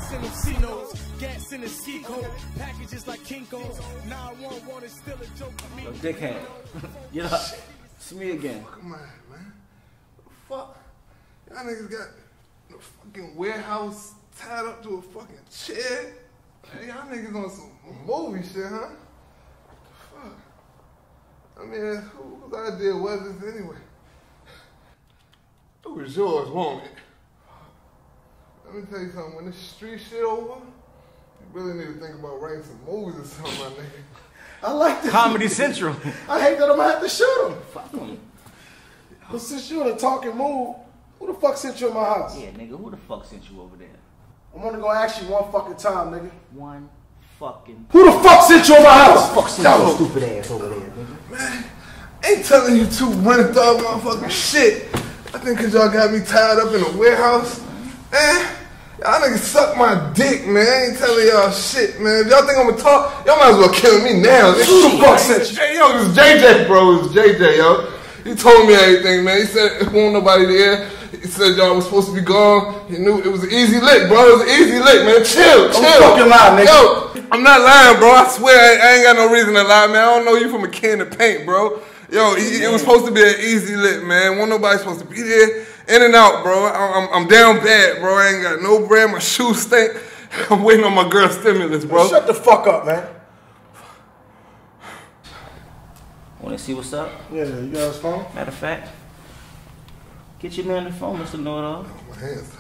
N: stacks in them C-notes, gas in the ski coat, packages like Kinko's, 911 is still a joke to me.
I: Yo, dickhead. [laughs] Get up. It's me again.
L: Come on, man. What the fuck? Y'all niggas got the fucking warehouse tied up to a fucking chair. Hey, y'all niggas on some movie shit, huh? What the fuck. I mean, whose idea was this anyway? It was yours, won't it? Let me tell you something. When this street shit over, you really need to think about writing some movies or something, my nigga. [laughs]
E: I like this.
I: Comedy
E: nigga.
I: Central.
E: I hate that I'm gonna have to shoot him.
I: Fuck him.
E: But since you're in a talking mood, who the fuck sent you in my house?
I: Yeah, nigga, who the fuck sent you over there?
E: I'm only gonna ask you one fucking time, nigga.
I: One fucking.
E: Who the fuck sent you in my house?
I: Fuck sent
L: Yo.
I: your stupid ass over there, nigga.
L: Man, ain't telling you two running thug motherfucking shit. I think cause y'all got me tied up in a warehouse. Man, y'all niggas suck my dick, man. I ain't telling y'all shit, man. If y'all think I'm gonna talk, y'all might as well kill me now. Nigga, Who the fuck you? Hey, yo, this JJ, bro. This JJ, yo. He told me everything, man. He said it won't nobody there. He said y'all was supposed to be gone. He knew it was an easy lick, bro. It was an easy lick, man. Chill, chill.
E: fucking lie, nigga.
L: Yo, I'm not lying, bro. I swear I, I ain't got no reason to lie, man. I don't know you from a can of paint, bro. Yo, he, it was supposed to be an easy lit, man. Wasn't nobody supposed to be there. In and out, bro. I, I'm, I'm down bad, bro. I ain't got no bread. My shoes stink. [laughs] I'm waiting on my girl's stimulus, bro.
E: Shut the fuck up, man.
I: Wanna see what's up?
E: Yeah, you got his phone?
I: Matter of fact, get your man the phone, Mr. Know-It-All.
L: My hands.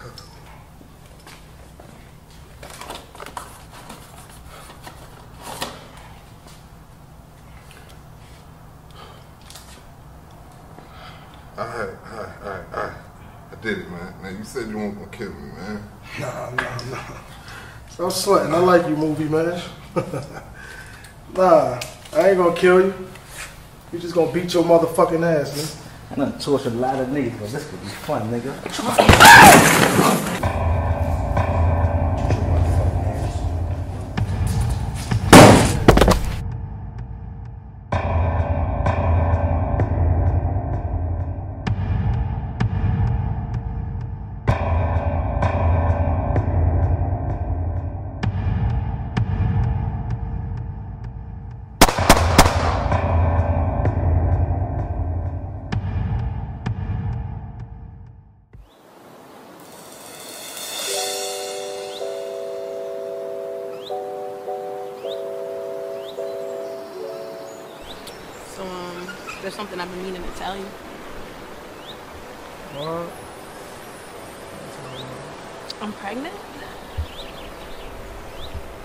L: Alright, alright, alright, alright. I did it, man. Now you said you weren't gonna kill me, man.
E: Nah, nah, nah. Stop sweating. I like you, movie man. [laughs] nah, I ain't gonna kill you. You just gonna beat your motherfucking ass, man.
I: I done tortured a lot of niggas, but this could be fun, nigga. [laughs]
D: something I've been meaning to tell you.
E: What?
D: I'm pregnant.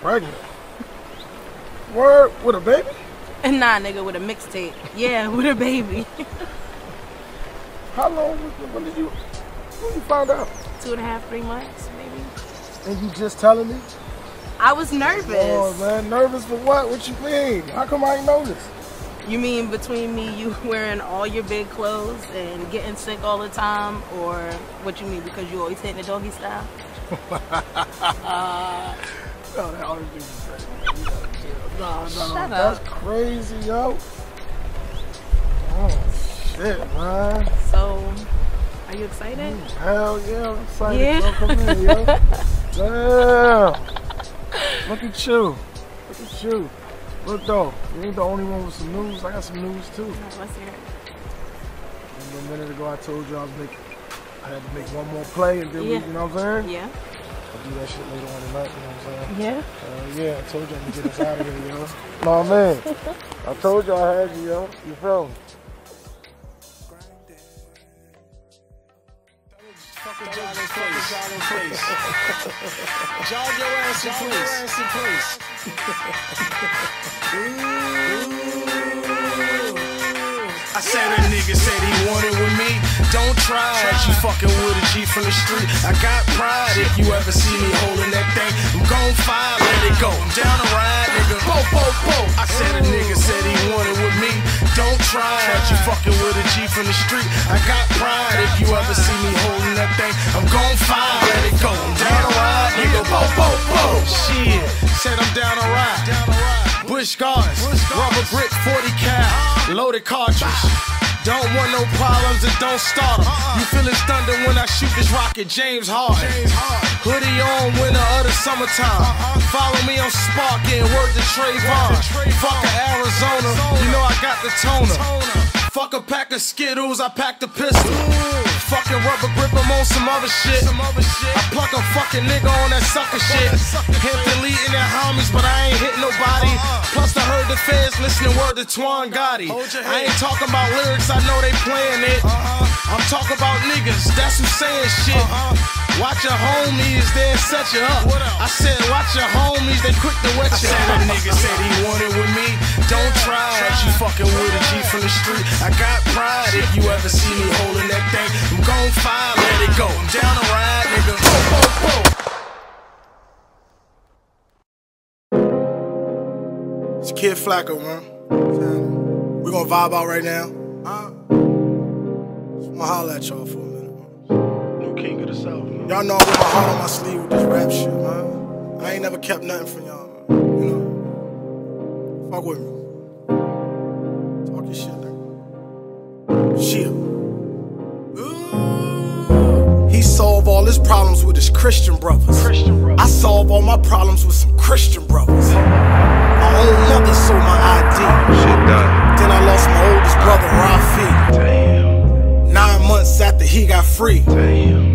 E: Pregnant? Word with a baby? [laughs]
D: Nah, nigga, with a mixtape. Yeah, [laughs] with a baby.
E: How long? was- When did you? When you find out?
D: Two and a half, three months, maybe.
E: And you just telling me?
D: I was nervous.
E: Oh man, nervous for what? What you mean? How come I ain't this?
D: You mean between me, you [laughs] wearing all your big clothes and getting sick all the time, or what you mean because you always hitting the doggy style? [laughs]
E: That always be crazy. Nah, nah,
D: Shut
E: that's
D: up.
E: crazy, yo. Oh shit, man.
D: So, are you excited?
E: Mm, hell yeah, I'm excited.
D: Yeah.
E: Come in, yo. [laughs] Damn. Look at you. Look at you. Look though, you ain't the only one with some news. I got some news too.
D: Let's hear it.
E: And a minute ago, I told you I was making. I had to make one more play, and then we, you know what I'm saying?
D: Yeah.
E: I'll do that shit later on tonight. You know what I'm saying?
D: Yeah.
E: Uh, yeah, I told you I'm gonna get us out of here, yo. [laughs] No man, I told you I had you, yo. You feel me?
A: Place. Jog your ass in place. I said a nigga said he wanted with me. Don't try it, you fucking with a G from the street. I got pride if you ever see me holding that thing. I'm gon' fire, let it go. I'm down to ride, bo, bo. I said a nigga said he wanted with me. Don't try it, you fucking with a G from the street. I got pride if you ever see me holding that thing. I'm gon' fire, let it go. I'm down to ride, nigga. Bo, bo, bo. Shit, said I'm down to ride. Bush guards, rubber brick 40 cal, loaded cartridge. Don't want no problems and don't start 'em. Uh-uh. You feel it's thunder when I shoot this rocket, James Harden. Hoodie on, winter of the summertime. Uh-huh. Follow me on Spark and work the Trayvon. Fuck a Arizona, you know I got the toner. Fuck a pack of Skittles, I packed a pistol. Fucking rubber grip, I'm on some other shit. I pluck a fucking nigga on that sucker shit. Hit deleting their homies, but I ain't hit nobody. Uh-huh. Plus I heard the feds listening word to Twan Gotti. I ain't talking about lyrics, I know they playing it. Uh-huh. I'm talking about niggas, that's who saying shit. Uh-huh. Watch your homies, they'll set you up. I said, watch your homies, they quick to wet you. I said a nigga said he wanted with me. Don't try it, you fucking with a G from the street. I got pride if you ever see me holding that thing. I'm gon' fire, let it go. I'm down to ride, nigga. Bo, bo, bo. It's Kid Flacco, man. We gonna vibe out right now. Huh? Just wanna holler at y'all for. New king of the south, man. Y'all know I wear my heart on my sleeve with this rap shit, man. I ain't never kept nothing from y'all, man. You know? Fuck with me. Talk your shit, nigga. Shit. He solve all his problems with his Christian brothers. I solve all my problems with some Christian brothers. My own mother sold my ID. Shit done. Then I lost my oldest brother, Rafi. Damn. Nine months after he got free. Damn.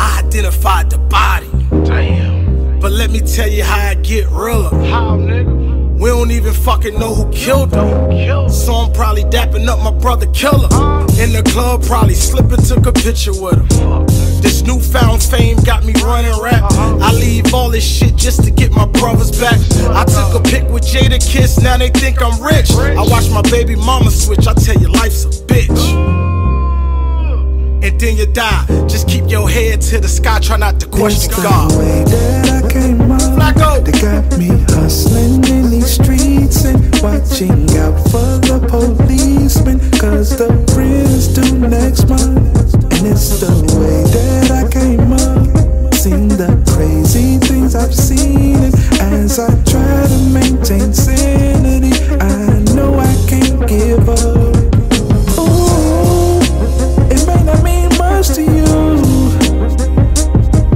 A: I identified the body. Damn. But let me tell you how I get realer. How, nigga? We don't even fucking know who killed him. So I'm probably dapping up my brother killer. In the club, probably slipping, took a picture with him. This newfound fame got me running rap. Uh-huh. I leave all this shit just to get my brothers back. I took a pic with Jadakiss, now they think I'm rich. I watch my baby mama switch, I tell you, life's a bitch. Then you die. Just keep your head to the sky, try not to question God.
T: that I came up. They got me hustling in these streets and watching out for the policemen. Cause the rent's due next month. And it's the way that I came up. Seen the crazy things I've seen. And as I try to maintain sanity, I know I can't give up. Much to you.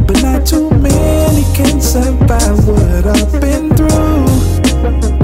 T: But not too many can survive what I've been through.